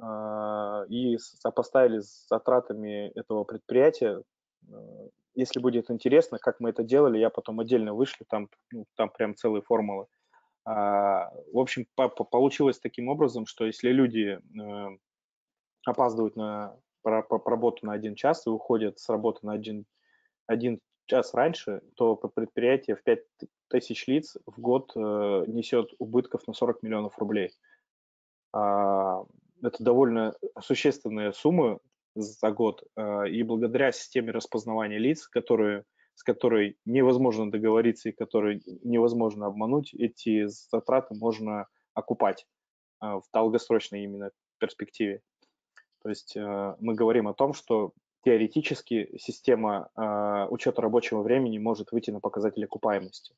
Speaker 2: а, и сопоставили с затратами этого предприятия. А, если будет интересно, как мы это делали, я потом отдельно вышлю, там, ну, там прям целые формулы. А, в общем, получилось таким образом, что если люди опаздывают на работу на один час и уходят с работы на один, один час раньше, то предприятие в 5 тысяч лиц в год э, несет убытков на 40 миллионов рублей. Это довольно существенная сумма за год, а, и благодаря системе распознавания лиц, которые, с которой невозможно договориться и которой невозможно обмануть, эти затраты можно окупать а, в долгосрочной именно перспективе. То есть а, мы говорим о том, что теоретически система учета рабочего времени может выйти на показатель окупаемости.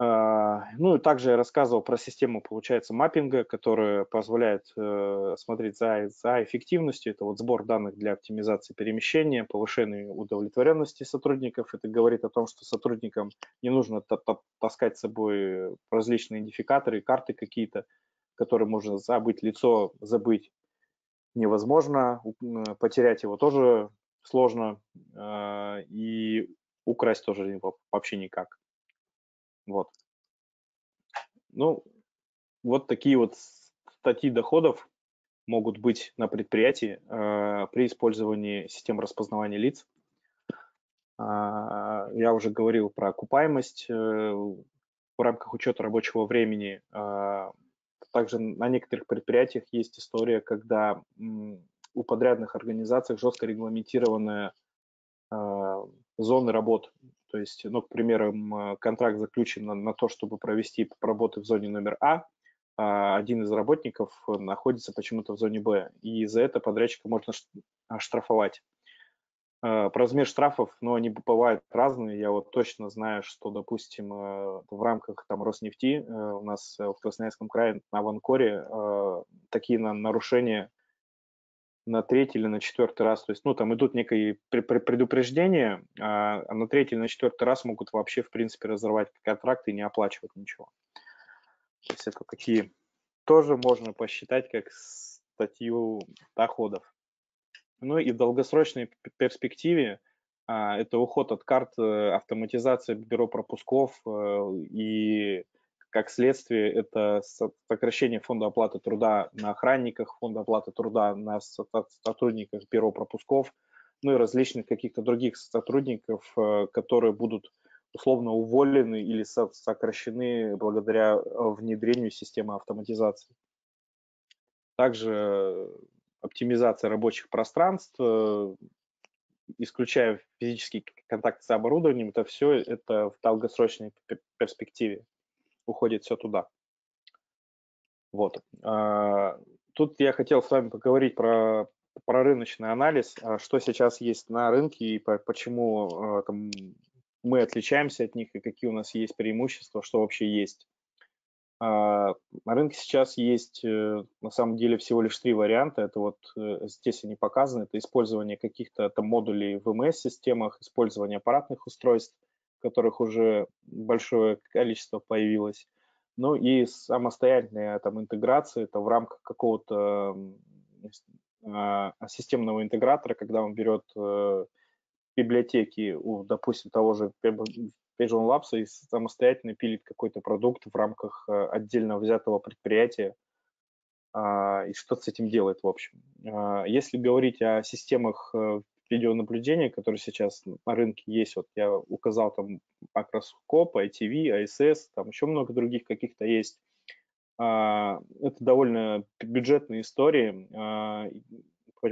Speaker 2: А, ну и также я рассказывал про систему, получается, маппинга, которая позволяет э, смотреть за, за эффективностью. Это вот сбор данных для оптимизации перемещения, повышения удовлетворенности сотрудников. Это говорит о том, что сотрудникам не нужно таскать с собой различные идентификаторы, карты какие-то, которые можно забыть, лицо забыть невозможно, потерять его тоже сложно, а, и украсть тоже вообще никак. Вот. Ну, вот такие вот статьи доходов могут быть на предприятии э, при использовании систем распознавания лиц. Э, я уже говорил про окупаемость э, в рамках учета рабочего времени. Э, также на некоторых предприятиях есть история, когда у подрядных организаций жестко регламентированная э, зоны работ. То есть, ну, к примеру, контракт заключен на, на то, чтобы провести работы в зоне номер А, а один из работников находится почему-то в зоне Б, и за это подрядчика можно штрафовать. А, про размер штрафов, ну, они бывают разные. Я вот точно знаю, что, допустим, э, в рамках там Роснефти э, у нас в Красноярском крае на Ванкоре э, такие нарушения на третий или на четвертый раз. То есть, ну, там идут некие предупреждения, а, а на третий или на четвертый раз могут вообще, в принципе, разорвать контракт и не оплачивать ничего. То есть это такие тоже можно посчитать как статью доходов. Ну и в долгосрочной перспективе а, это уход от карт, э, автоматизация бюро пропусков э, и как следствие это сокращение фонда оплаты труда на охранниках, фонда оплаты труда на сотрудниках бюро пропусков, ну и различных каких-то других сотрудников, э, которые будут условно уволены или сокращены благодаря внедрению системы автоматизации. Также оптимизация рабочих пространств, исключая физический контакт с оборудованием, это все это в долгосрочной перспективе уходит все туда. Вот. А, тут я хотел с вами поговорить про, про рыночный анализ, а, что сейчас есть на рынке и почему а, там, мы отличаемся от них и какие у нас есть преимущества, что вообще есть. На рынке сейчас есть э, на самом деле всего лишь три варианта. Это вот э, здесь они показаны. Это использование каких-то модулей в МС-системах, использование аппаратных устройств, которых уже большое количество появилось. Ну и самостоятельная там интеграция, это в рамках какого-то э, системного интегратора, когда он берет библиотеки у, допустим, того же Pigeon Labs и самостоятельно пилит какой-то продукт в рамках э, отдельно взятого предприятия а, и что-то с этим делает, в общем. А, если говорить о системах э, видеонаблюдения, которые сейчас на рынке есть, вот я указал там Acroscope, ITV, ISS, там еще много других каких-то есть. А, это довольно бюджетные истории.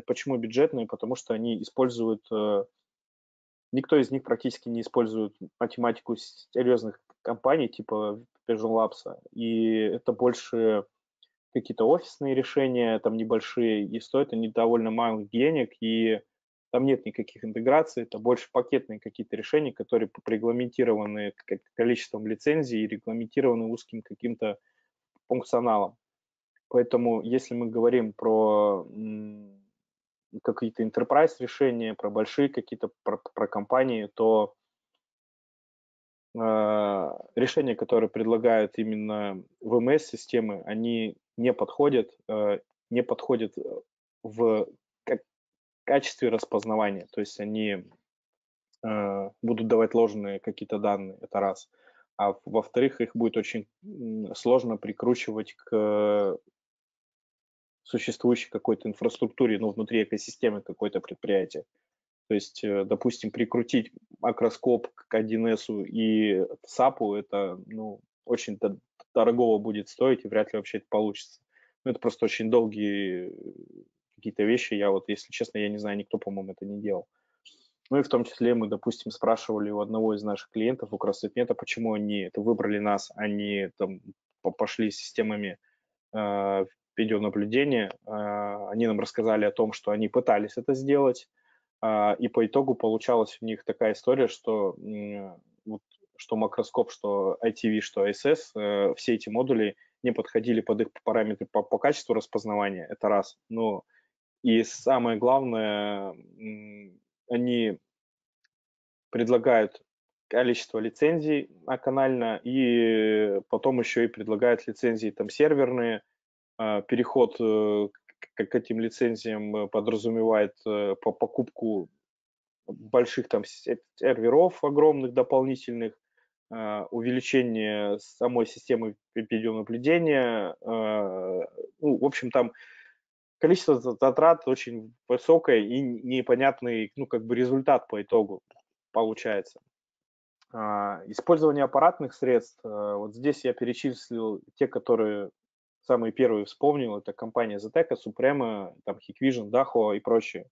Speaker 2: Почему бюджетные? Потому что они используют э, Никто из них практически не использует математику серьезных компаний типа Vision Labs, и это больше какие-то офисные решения, там небольшие, и стоят они довольно малых денег, и там нет никаких интеграций, это больше пакетные какие-то решения, которые регламентированы количеством лицензий и регламентированы узким каким-то функционалом. Поэтому если мы говорим про какие-то enterprise решения, про большие какие-то, про, про компании, то э, решения, которые предлагают именно VMS-системы, они не подходят, э, не подходят в качестве распознавания, то есть они э, будут давать ложные какие-то данные, это раз. А во-вторых, их будет очень сложно прикручивать к существующей какой-то инфраструктуре, ну, внутри экосистемы какой-то предприятия. То есть, э, допустим, прикрутить макроскоп к 1С и САПу, это, ну, очень дорогого будет стоить, и вряд ли вообще это получится. Ну, это просто очень долгие какие-то вещи. Я вот, если честно, я не знаю, никто, по-моему, это не делал. Ну и в том числе мы, допустим, спрашивали у одного из наших клиентов, у Красотмета, почему они это выбрали нас, они там пошли системами э, видеонаблюдения. А, они нам рассказали о том, что они пытались это сделать, а, и по итогу получалась у них такая история, что вот, что макроскоп, что ITV, что ISS, э, все эти модули не подходили под их параметры по, по качеству распознавания, это раз. Но и самое главное, они предлагают количество лицензий канально, и потом еще и предлагают лицензии там серверные, а, переход э, к этим лицензиям подразумевает э, по покупку больших там серверов огромных дополнительных, а, увеличение самой системы видеонаблюдения. А, ну, в общем, там количество затрат очень высокое и непонятный ну, как бы результат по итогу получается. Использование аппаратных средств. Вот здесь я перечислил те, которые самые первые вспомнил, это компания Zetec, Suprema, там Hikvision, Daho и прочие.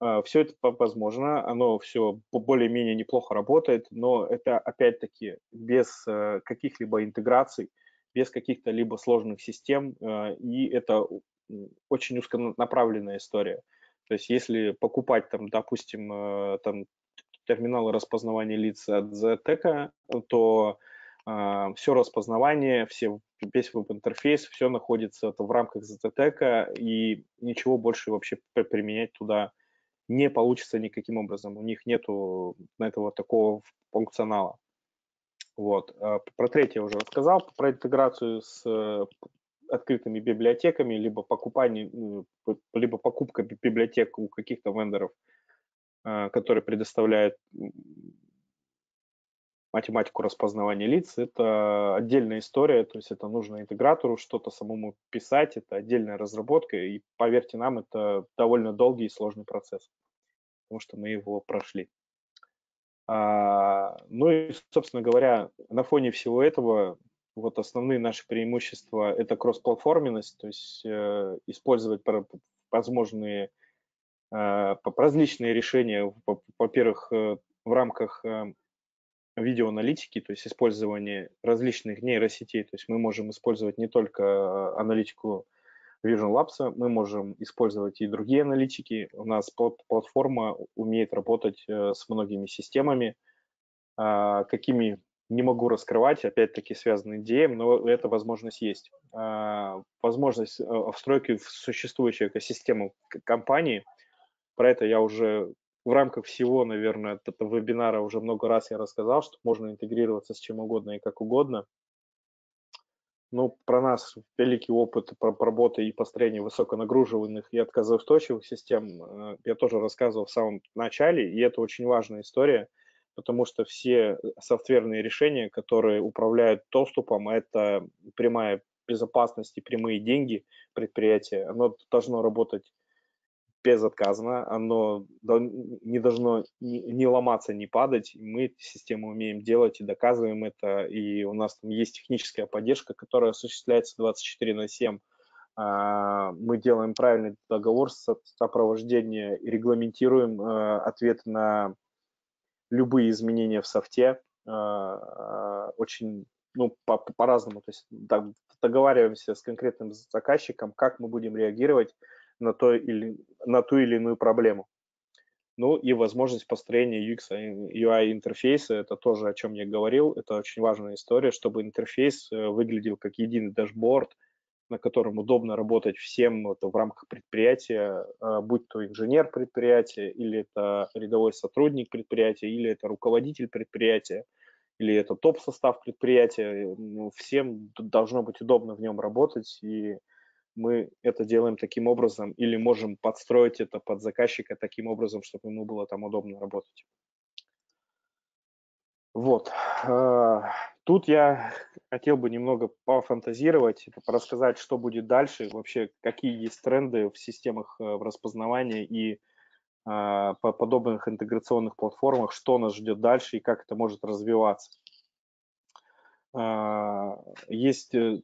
Speaker 2: А, все это возможно, оно все более-менее неплохо работает, но это опять-таки без э, каких-либо интеграций, без каких-то либо сложных систем, э, и это очень узконаправленная история. То есть если покупать там, допустим, э, там терминалы распознавания лиц от Zetec, то а, все распознавание, все, весь веб-интерфейс, все находится в рамках ZTTEC, и ничего больше вообще применять туда не получится никаким образом. У них нету этого такого функционала. Вот. А, про третье уже рассказал, про интеграцию с открытыми библиотеками, либо покупание, ну, либо покупка библиотек у каких-то вендоров, а, которые предоставляют математику распознавания лиц, это отдельная история, то есть это нужно интегратору что-то самому писать, это отдельная разработка, и поверьте нам, это довольно долгий и сложный процесс, потому что мы его прошли. А, ну и, собственно говоря, на фоне всего этого вот основные наши преимущества – это кроссплатформенность, то есть э, использовать возможные э, различные решения, во-первых, э, в рамках видеоаналитики, то есть использование различных нейросетей. То есть мы можем использовать не только аналитику Vision Labs, мы можем использовать и другие аналитики. У нас платформа умеет работать с многими системами, а, какими не могу раскрывать, опять-таки связанные DM, но эта возможность есть. А, возможность э, встройки в существующую экосистему компании, про это я уже в рамках всего, наверное, этого вебинара уже много раз я рассказал, что можно интегрироваться с чем угодно и как угодно. Ну, про нас великий опыт про работы и построения высоконагруженных и отказоустойчивых систем э, я тоже рассказывал в самом начале, и это очень важная история, потому что все софтверные решения, которые управляют доступом, это прямая безопасность и прямые деньги предприятия, оно должно работать безотказно, оно не должно не ломаться, не падать. Мы систему умеем делать и доказываем это. И у нас там есть техническая поддержка, которая осуществляется 24 на 7. А, мы делаем правильный договор сопровождения и регламентируем э, ответ на любые изменения в софте. А, очень ну, по- по-разному. То есть договариваемся с конкретным заказчиком, как мы будем реагировать на, то или, на ту или иную проблему. Ну и возможность построения UX UI интерфейса, это тоже о чем я говорил, это очень важная история, чтобы интерфейс э, выглядел как единый дашборд, на котором удобно работать всем вот, в рамках предприятия, э, будь то инженер предприятия, или это рядовой сотрудник предприятия, или это руководитель предприятия, или это топ-состав предприятия. Ну, всем должно быть удобно в нем работать, и мы это делаем таким образом или можем подстроить это под заказчика таким образом, чтобы ему было там удобно работать. Вот. Тут я хотел бы немного пофантазировать, рассказать, что будет дальше, вообще какие есть тренды в системах э, распознавания и а, по подобных интеграционных платформах, что нас ждет дальше и как это может развиваться. А, есть э,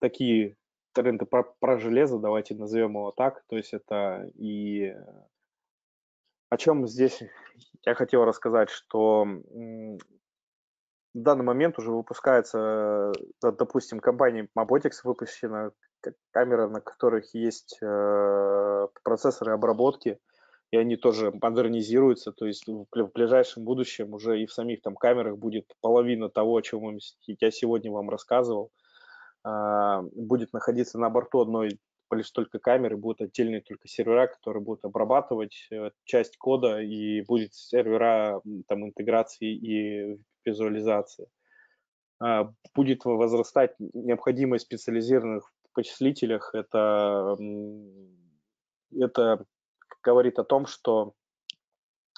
Speaker 2: такие тренды про, про железо, давайте назовем его так. То есть это и о чем здесь я хотел рассказать, что в данный момент уже выпускается, допустим, компанией Mobotix выпущена камера, на которых есть э, процессоры обработки, и они тоже модернизируются, то есть в ближайшем будущем уже и в самих там камерах будет половина того, о чем я сегодня вам рассказывал. А, будет находиться на борту одной лишь только камеры, будут отдельные только сервера, которые будут обрабатывать э, часть кода, и будет сервера там, интеграции и визуализации. А, будет возрастать необходимость специализированных вычислителях. Это, это говорит о том, что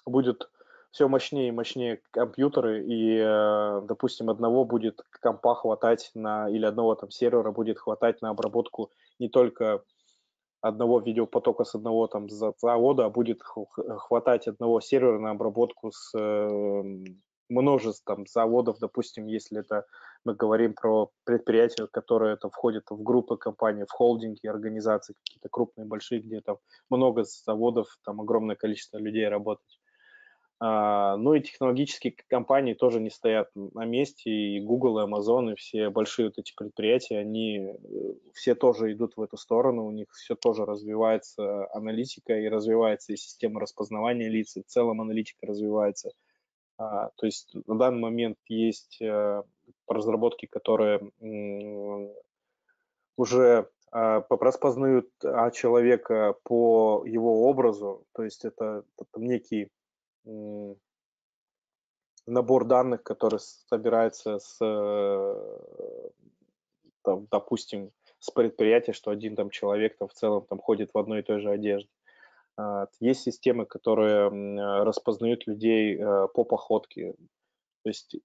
Speaker 2: будет все мощнее и мощнее компьютеры, и, э, допустим, одного будет компа хватать на, или одного там сервера будет хватать на обработку не только одного видеопотока с одного там завода, а будет хватать одного сервера на обработку с множеством заводов, допустим, если это мы говорим про предприятия, которые это входят в группы компаний, в холдинги, организации какие-то крупные, большие, где там много заводов, там огромное количество людей работать. А, ну и технологические компании тоже не стоят на месте, и Google, и Amazon, и все большие вот эти предприятия, они э, все тоже идут в эту сторону, у них все тоже развивается аналитика, и развивается и система распознавания лиц, и в целом аналитика развивается. А, то есть на данный момент есть э, разработки, которые уже а, распознают человека по его образу, то есть это, это некий набор данных, который собирается с, э, там, допустим, с предприятия, что один там человек там в целом там ходит в одной и той же одежде. Есть системы, которые распознают людей по походке. То есть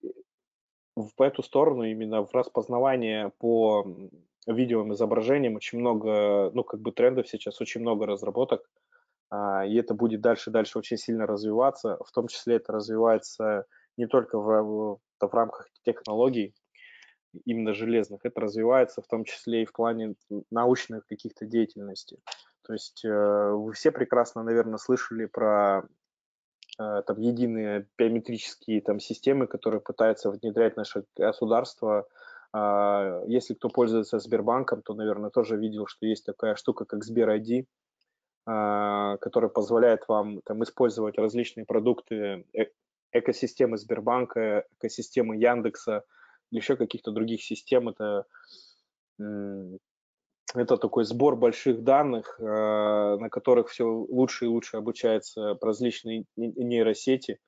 Speaker 2: в эту сторону, именно в распознавание по видео изображениям очень много, ну, как бы трендов сейчас, очень много разработок, а, и это будет дальше-дальше очень сильно развиваться, в том числе это развивается не только в, в рамках технологий, именно железных, это развивается в том числе и в плане научных каких-то деятельностей. То есть э, вы все прекрасно, наверное, слышали про э, там единые биометрические там системы, которые пытаются внедрять наше государство. А, если кто пользуется Сбербанком, то, наверное, тоже видел, что есть такая штука, как Сбер ID, а, которая позволяет вам там использовать различные продукты э, экосистемы Сбербанка, экосистемы Яндекса, еще каких-то других систем. Это, это такой сбор больших данных, а, на которых все лучше и лучше обучаются различные нейросети.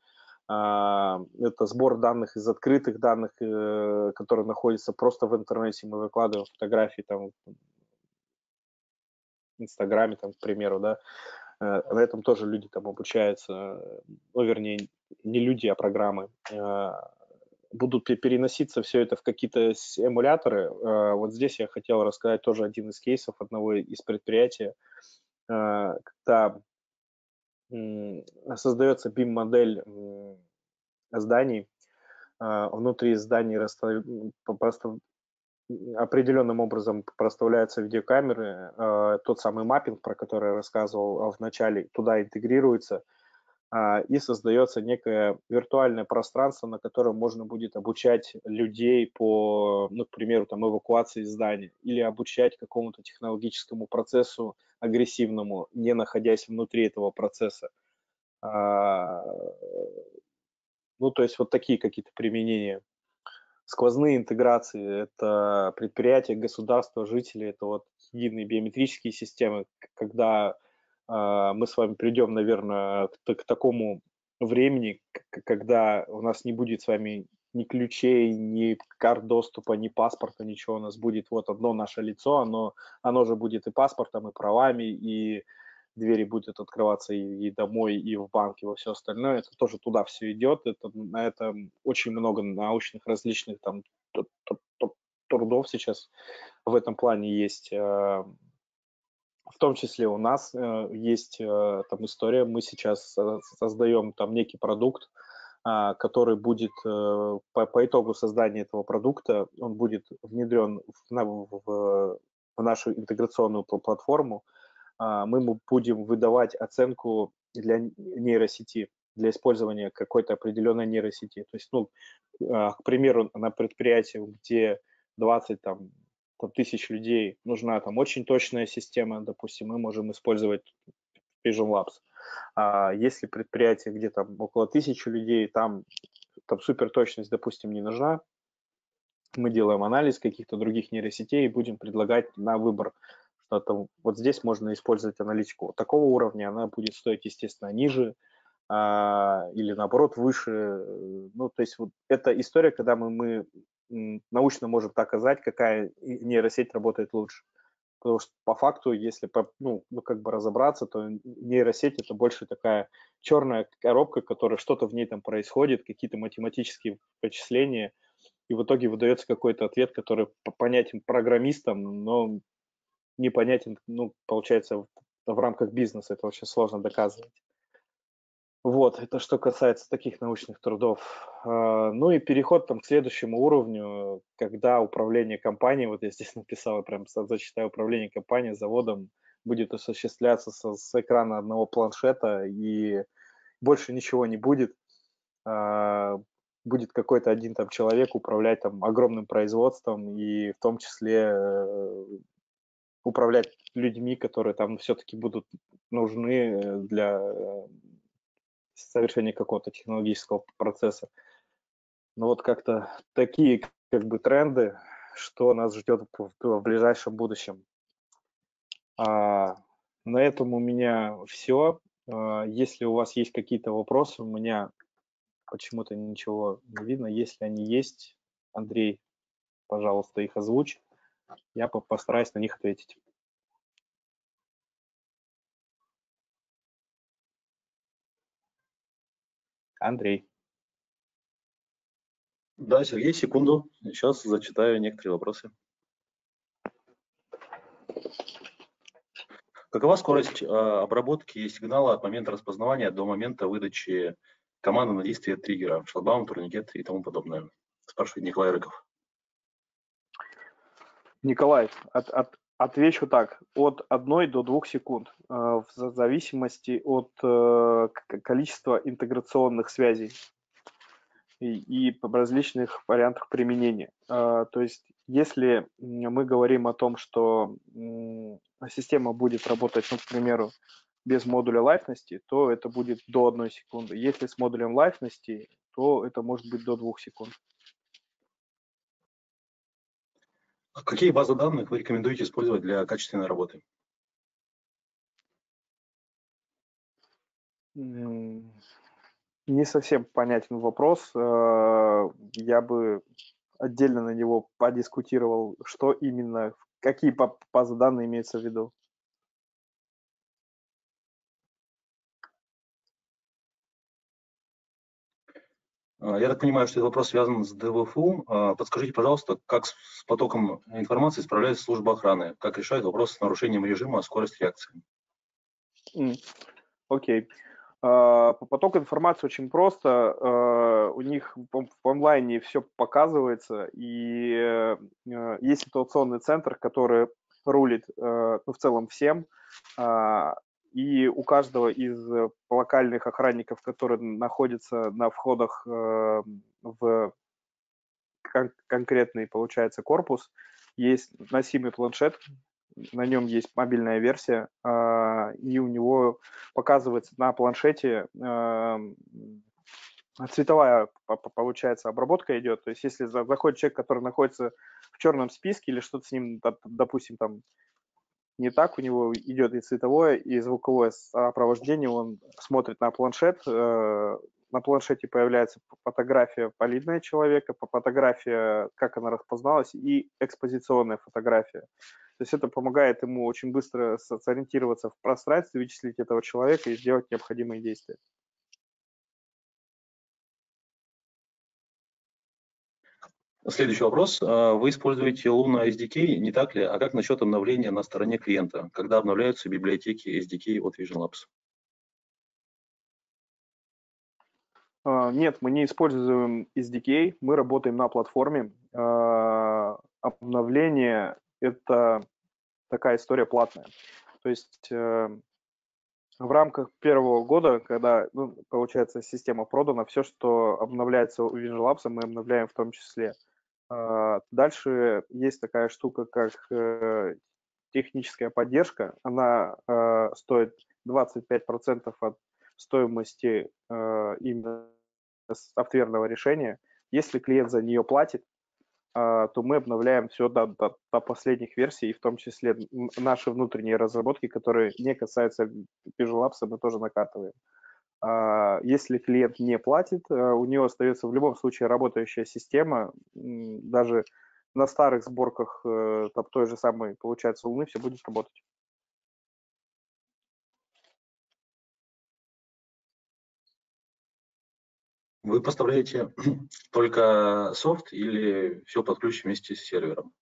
Speaker 2: А, это сбор данных из открытых данных, э, которые находятся просто в интернете. Мы выкладываем фотографии там в Инстаграме, там, к примеру, да. Э, на этом тоже люди там обучаются, ну, вернее, не люди, а программы. Будут переноситься все это в какие-то эмуляторы. Э, вот здесь я хотел рассказать тоже один из кейсов одного из предприятий, когда создается BIM-модель зданий, внутри зданий просто определенным образом проставляются видеокамеры, тот самый маппинг, про который я рассказывал в начале, туда интегрируется – а, и создается некое виртуальное пространство, на котором можно будет обучать людей по, ну, к примеру, там, эвакуации здания или обучать какому-то технологическому процессу агрессивному, не находясь внутри этого процесса. А, ну, то есть вот такие какие-то применения. Сквозные интеграции – это предприятия, государства, жители, это вот единые биометрические системы, когда а, мы с вами придем, наверное, к, к такому времени, когда у нас не будет с вами ни ключей, ни карт доступа, ни паспорта, ничего. У нас будет вот одно наше лицо, оно, оно же будет и паспортом, и правами, и двери будут открываться и, и домой, и в банк, и во все остальное. Это тоже туда все идет. Это, на это очень много научных различных там трудов сейчас в этом плане есть. В том числе у нас э, есть э, там история, мы сейчас создаем там некий продукт, э, который будет э, по, по итогу создания этого продукта, он будет внедрен в, в, в нашу интеграционную платформу, э, мы будем выдавать оценку для нейросети, для использования какой-то определенной нейросети. То есть, ну, э, к примеру, на предприятии, где 20 там там, тысяч людей нужна там очень точная система, допустим, мы можем использовать Vision Labs. А если предприятие, где там около тысячи людей, там, там супер точность, допустим, не нужна, мы делаем анализ каких-то других нейросетей и будем предлагать на выбор, что там, вот здесь можно использовать аналитику. Такого уровня она будет стоить, естественно, ниже, а, или наоборот выше. Ну, то есть вот эта история, когда мы, мы научно можем доказать, какая нейросеть работает лучше. Потому что по факту, если ну, ну, как бы разобраться, то нейросеть это больше такая черная коробка, которая что-то в ней там происходит, какие-то математические вычисления, и в итоге выдается какой-то ответ, который понятен программистам, но непонятен, ну, получается, в рамках бизнеса. Это очень сложно доказывать. Вот, это что касается таких научных трудов. А, ну и переход там к следующему уровню, когда управление компанией, вот я здесь написал, прям зачитаю, управление компанией, заводом будет осуществляться с, с экрана одного планшета и больше ничего не будет. А, будет какой-то один там человек управлять там огромным производством и в том числе э, управлять людьми, которые там все-таки будут нужны для совершения какого-то технологического процесса. Но вот как-то такие как бы тренды, что нас ждет в, в ближайшем будущем. А, на этом у меня все. А, если у вас есть какие-то вопросы, у меня почему-то ничего не видно. Если они есть, Андрей, пожалуйста, их озвучь. Я постараюсь на них ответить. Андрей.
Speaker 1: Да, Сергей, секунду. Сейчас зачитаю некоторые вопросы. Какова скорость э, обработки сигнала от момента распознавания до момента выдачи команды на действие триггера, шлагбаум, турникет и тому подобное? Спрашивает Николай Рыков.
Speaker 2: Николай, от, от, отвечу так, от 1 до 2 секунд, э, в зависимости от э, количества интеграционных связей и, и различных вариантах применения. Э, то есть, если мы говорим о том, что система будет работать, ну, к примеру, без модуля лайфности, то это будет до 1 секунды. Если с модулем лайфности, то это может быть до 2 секунд.
Speaker 1: А какие базы данных вы рекомендуете использовать для качественной работы?
Speaker 2: Не совсем понятен вопрос. Э, я бы отдельно на него подискутировал, что именно, какие базы данных имеются в виду.
Speaker 1: Я так понимаю, что этот вопрос связан с ДВФУ. А, подскажите, пожалуйста, как с потоком информации справляется служба охраны? Как решает вопрос с нарушением режима скорость реакции?
Speaker 2: Окей. Okay. По потоку информации очень просто. А, у них в онлайне все показывается, и э, есть ситуационный центр, который рулит ну, в целом всем и у каждого из э, локальных охранников, которые находятся на входах э, в конкретный, получается, корпус, есть носимый планшет, на нем есть мобильная версия, а, и у него показывается на планшете эм, цветовая, получается, обработка идет. То есть если заходит человек, который находится в черном списке или что-то с ним, допустим, там не так, у него идет и цветовое, и звуковое сопровождение, он смотрит на планшет, э, на планшете появляется фотография полидная человека, фотография, как она распозналась, и экспозиционная фотография. То есть это помогает ему очень быстро сориентироваться в пространстве, вычислить этого человека и сделать необходимые действия.
Speaker 1: Следующий вопрос. А, вы используете Luna SDK, не так ли? А как насчет обновления на стороне клиента, когда обновляются библиотеки SDK от Vision Labs?
Speaker 2: А, нет, мы не используем SDK, мы работаем на платформе. А, обновление – это такая история платная. То есть э, в рамках первого года, когда, ну, получается, система продана, все, что обновляется у Vision Labs, мы обновляем в том числе. А, дальше есть такая штука, как э, техническая поддержка. Она э, стоит 25% от стоимости э, именно софтверного решения. Если клиент за нее платит, а, то мы обновляем все до, до, до последних версий, в том числе наши внутренние разработки, которые не касаются Visual Labs, мы тоже накатываем. А, если клиент не платит, э, у него остается в любом случае работающая система, даже на старых сборках э, там, той же самой, получается, Луны все будет работать.
Speaker 1: Вы поставляете только софт или все под ключ вместе с сервером?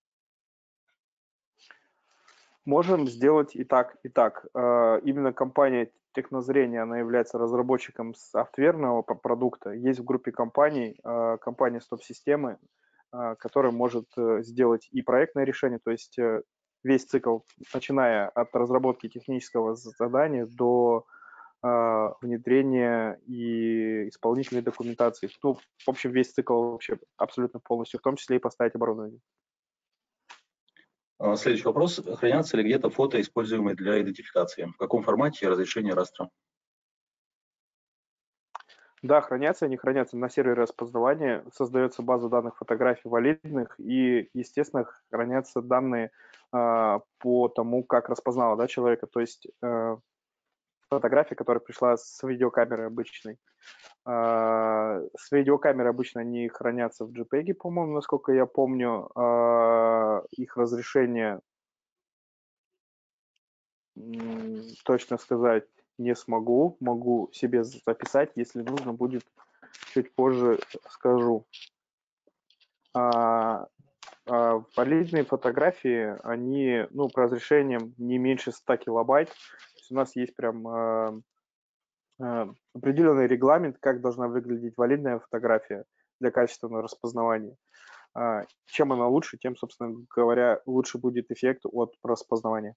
Speaker 2: Можем сделать и так, и так. А, именно компания Технозрение, она является разработчиком софтверного продукта. Есть в группе компаний, а, компания стоп-системы, а, которая может э, сделать и проектное решение, то есть э, весь цикл, начиная от разработки технического задания до внедрения и исполнительной документации. Ну, в общем, весь цикл вообще абсолютно полностью, в том числе и поставить оборудование.
Speaker 1: А, следующий вопрос. Хранятся ли где-то фото, используемые для идентификации? В каком формате и разрешение растра?
Speaker 2: Да, хранятся, они хранятся на сервере распознавания, создается база данных фотографий валидных и, естественно, хранятся данные э, по тому, как распознала да, человека. То есть э, фотография, которая пришла с видеокамеры обычной. А, с видеокамеры обычно они хранятся в JPEG, по-моему, насколько я помню. А, их разрешение точно сказать не смогу. Могу себе записать, если нужно будет, чуть позже скажу. А, валидные фотографии, они ну, по разрешениям не меньше 100 килобайт. Есть у нас есть прям а, а, определенный регламент, как должна выглядеть валидная фотография для качественного распознавания. А, чем она лучше, тем, собственно говоря, лучше будет эффект от распознавания.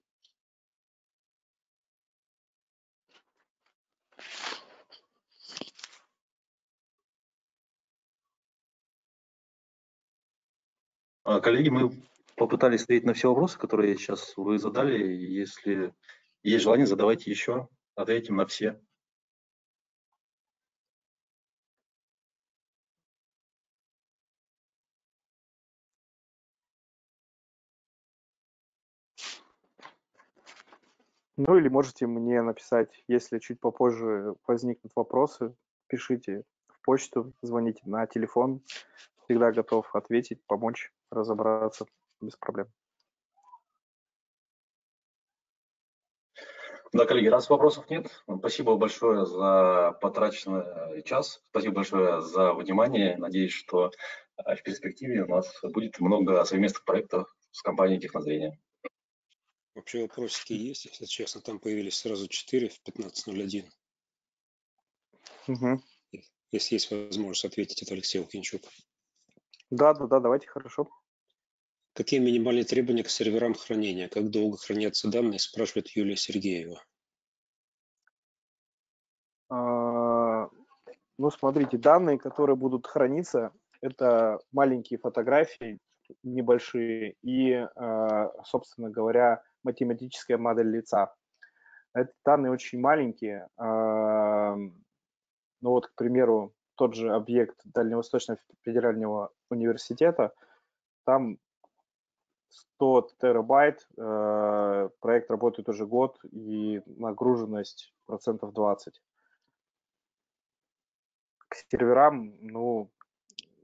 Speaker 1: А, коллеги, мы попытались ответить на все вопросы, которые сейчас вы задали. Если есть желание, задавайте еще. Ответим на все.
Speaker 2: Ну или можете мне написать, если чуть попозже возникнут вопросы, пишите в почту, звоните на телефон. Всегда готов ответить, помочь разобраться без проблем.
Speaker 1: Да, коллеги, раз вопросов нет, спасибо большое за потраченный час, спасибо большое за внимание. Надеюсь, что э, в перспективе у нас будет много совместных проектов с компанией Технозрения.
Speaker 3: Вообще вопросики есть, если честно, там появились сразу четыре в 15.01. Угу. Если есть возможность ответить, это Алексей Лукинчук.
Speaker 2: Да, да, да, давайте, хорошо.
Speaker 3: Какие минимальные требования к серверам хранения? Как долго хранятся данные, спрашивает Юлия Сергеева.
Speaker 2: А, ну, смотрите, данные, которые будут храниться, это маленькие фотографии, небольшие, и, а, собственно говоря, математическая модель лица. Это данные очень маленькие. А, ну вот, к примеру, тот же объект Дальневосточного федерального университета, там 100 терабайт, э, проект работает уже год и нагруженность процентов 20. К серверам, ну,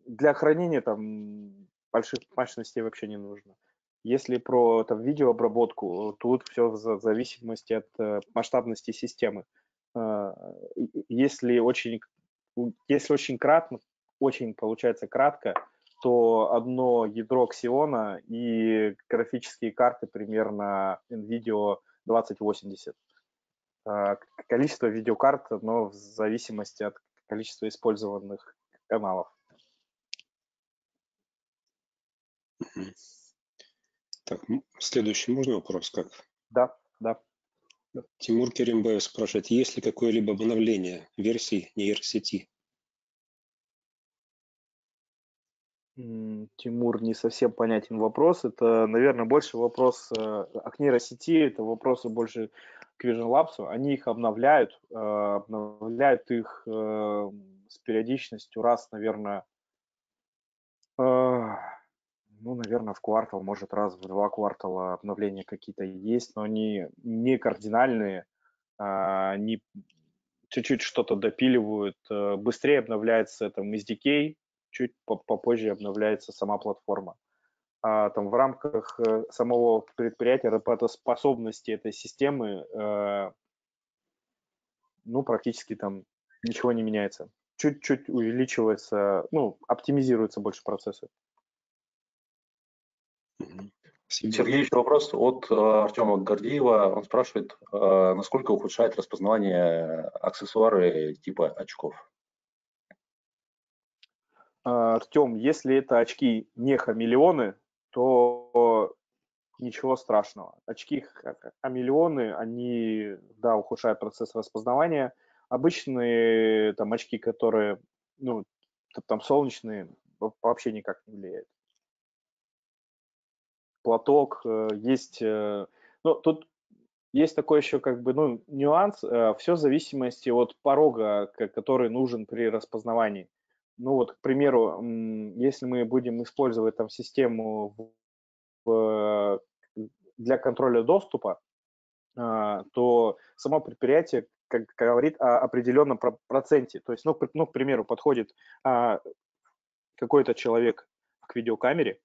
Speaker 2: для хранения там больших мощностей вообще не нужно. Если про там, видеообработку, тут все в зависимости от э, масштабности системы. Э, если очень если очень кратко, очень получается кратко, то одно ядро Xeon и графические карты примерно NVIDIA 2080. А, количество видеокарт, но в зависимости от количества использованных каналов.
Speaker 3: Так, следующий можно вопрос как?
Speaker 2: Да, да.
Speaker 3: Тимур Керимбаев спрашивает, есть ли какое-либо обновление версий нейросети?
Speaker 2: Тимур, не совсем понятен вопрос. Это, наверное, больше вопрос э, к нейросети, это вопросы больше к Vision Labs. Они их обновляют, э, обновляют их э, с периодичностью раз, наверное, ну, наверное, в квартал, может, раз в два квартала обновления какие-то есть, но они не кардинальные, а, они чуть-чуть что-то допиливают. Быстрее обновляется там SDK, чуть попозже обновляется сама платформа. А там в рамках э, самого предприятия работоспособности этой системы э, ну, практически там ничего не меняется. Чуть-чуть увеличивается, ну, оптимизируется больше процессы.
Speaker 1: Сергей, еще вопрос от э, Артема Гордеева. Он спрашивает, насколько ухудшает распознавание аксессуары типа очков?
Speaker 2: А, Артем, если это очки не хамелеоны, то ничего страшного. Очки хамелеоны, они, да, ухудшают процесс распознавания. Обычные там очки, которые, ну, там солнечные, вообще никак не влияют платок, э, есть, э, ну, тут есть такой еще как бы, ну, нюанс, э, все в зависимости от порога, который нужен при распознавании. Ну вот, к примеру, если мы будем использовать там систему в, для контроля доступа, то само предприятие как говорит о определенном проценте. То есть, ну, ну к примеру, подходит а, какой-то человек к видеокамере,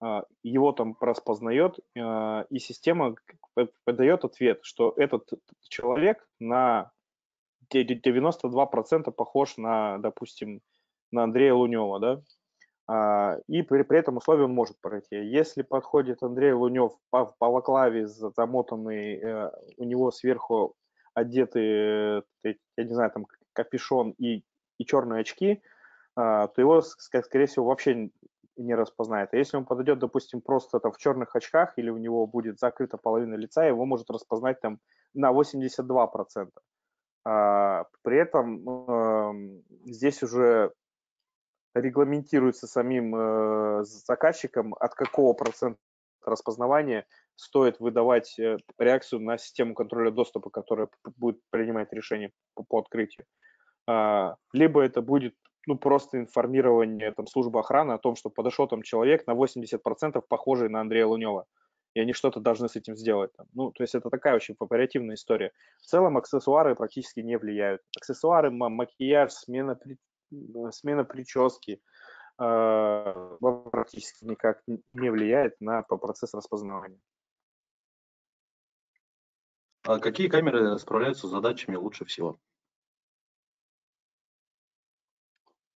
Speaker 2: а, его там распознает, а, и система подает ответ, что этот человек на 92% похож на, допустим, на Андрея Лунева, да, а, и при, при этом условии он может пройти. Если подходит Андрей Лунев по, по лаклаве замотанный, э, у него сверху одеты, э, я не знаю, там капюшон и, и черные очки, то его, скорее всего, вообще не распознает. А если он подойдет, допустим, просто там в черных очках или у него будет закрыта половина лица, его может распознать там на 82%. А, при этом здесь уже регламентируется самим э, заказчиком, от какого процента распознавания стоит выдавать э, реакцию на систему контроля доступа, которая будет принимать решение по, по открытию. А, либо это будет ну, просто информирование там, службы охраны о том, что подошел там человек на 80% похожий на Андрея Лунева, и они что-то должны с этим сделать. Там. Ну, то есть это такая очень оперативная история. В целом аксессуары практически не влияют. Аксессуары, макияж, смена. Смена прически э, практически никак не влияет на процесс распознавания.
Speaker 1: А какие камеры справляются с задачами лучше всего?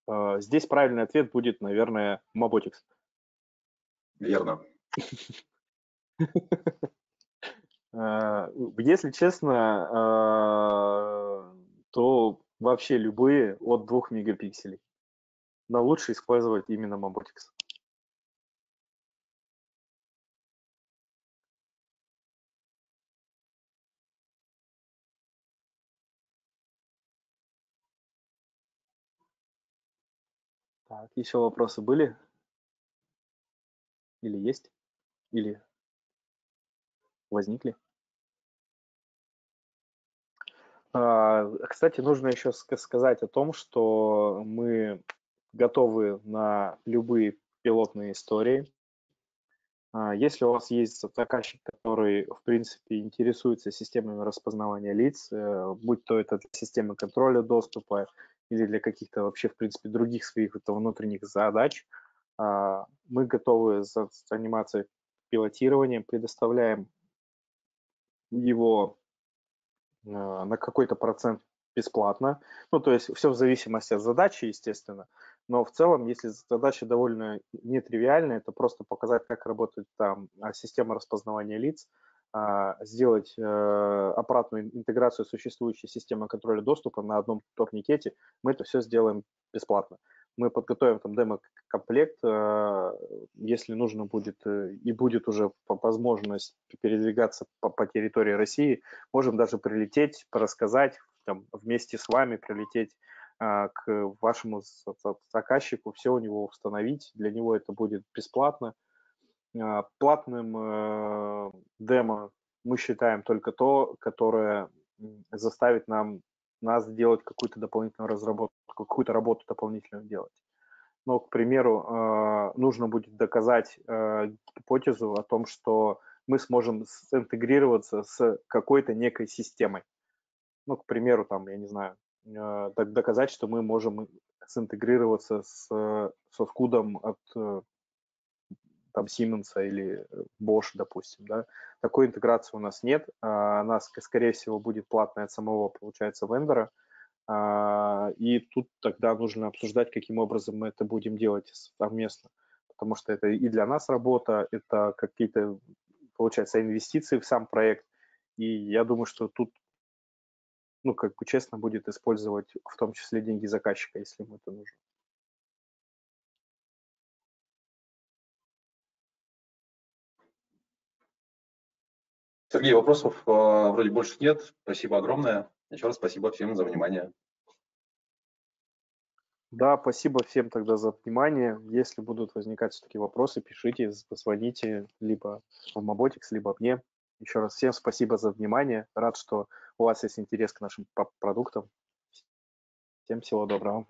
Speaker 2: А, здесь правильный ответ будет, наверное, Mabotics.
Speaker 1: Верно.
Speaker 2: А, если честно, а, то вообще любые от 2 мегапикселей. Но лучше использовать именно Mabotics. Так, еще вопросы были? Или есть? Или возникли? А, кстати, нужно еще сказать о том, что мы готовы на любые пилотные истории. А, если у вас есть заказчик, который, в принципе, интересуется системами распознавания лиц, э, будь то это системы контроля доступа или для каких-то вообще, в принципе, других своих это внутренних задач, а, мы готовы заниматься пилотированием, предоставляем его а, на какой-то процент бесплатно. Ну, то есть все в зависимости от задачи, естественно. Но в целом, если задача довольно нетривиальная, это просто показать, как работает там а, система распознавания лиц, а, сделать э, аппаратную интеграцию существующей системы контроля доступа на одном турникете, мы это все сделаем бесплатно. Мы подготовим там демо-комплект, э, если нужно будет э, и будет уже возможность передвигаться по, по территории России, можем даже прилететь, рассказать, там, вместе с вами прилететь а, к вашему заказчику, все у него установить, для него это будет бесплатно, а, платным э, демо мы считаем только то, которое заставит нам, нас делать какую-то дополнительную разработку, какую-то работу дополнительную делать. Но, к примеру, э, нужно будет доказать э, гипотезу о том, что мы сможем интегрироваться с какой-то некой системой. Ну, к примеру, там, я не знаю, доказать, что мы можем синтегрироваться с, со скудом от там Siemens или э, Bosch, допустим, да, такой интеграции у нас нет, а, она, скорее всего, будет платная от самого, получается, вендора, а, и тут тогда нужно обсуждать, каким образом мы это будем делать совместно, потому что это и для нас работа, это какие-то, получается, инвестиции в сам проект, и я думаю, что тут ну, как бы честно будет использовать в том числе деньги заказчика, если ему это нужно.
Speaker 1: Сергей, вопросов э, вроде больше нет. Спасибо огромное. Еще раз спасибо всем за внимание.
Speaker 2: Да, спасибо всем тогда за внимание. Если будут возникать все-таки вопросы, пишите, позвоните либо в Маботикс, либо мне. Еще раз всем спасибо за внимание. Рад, что у вас есть интерес к нашим продуктам. Всем всего доброго.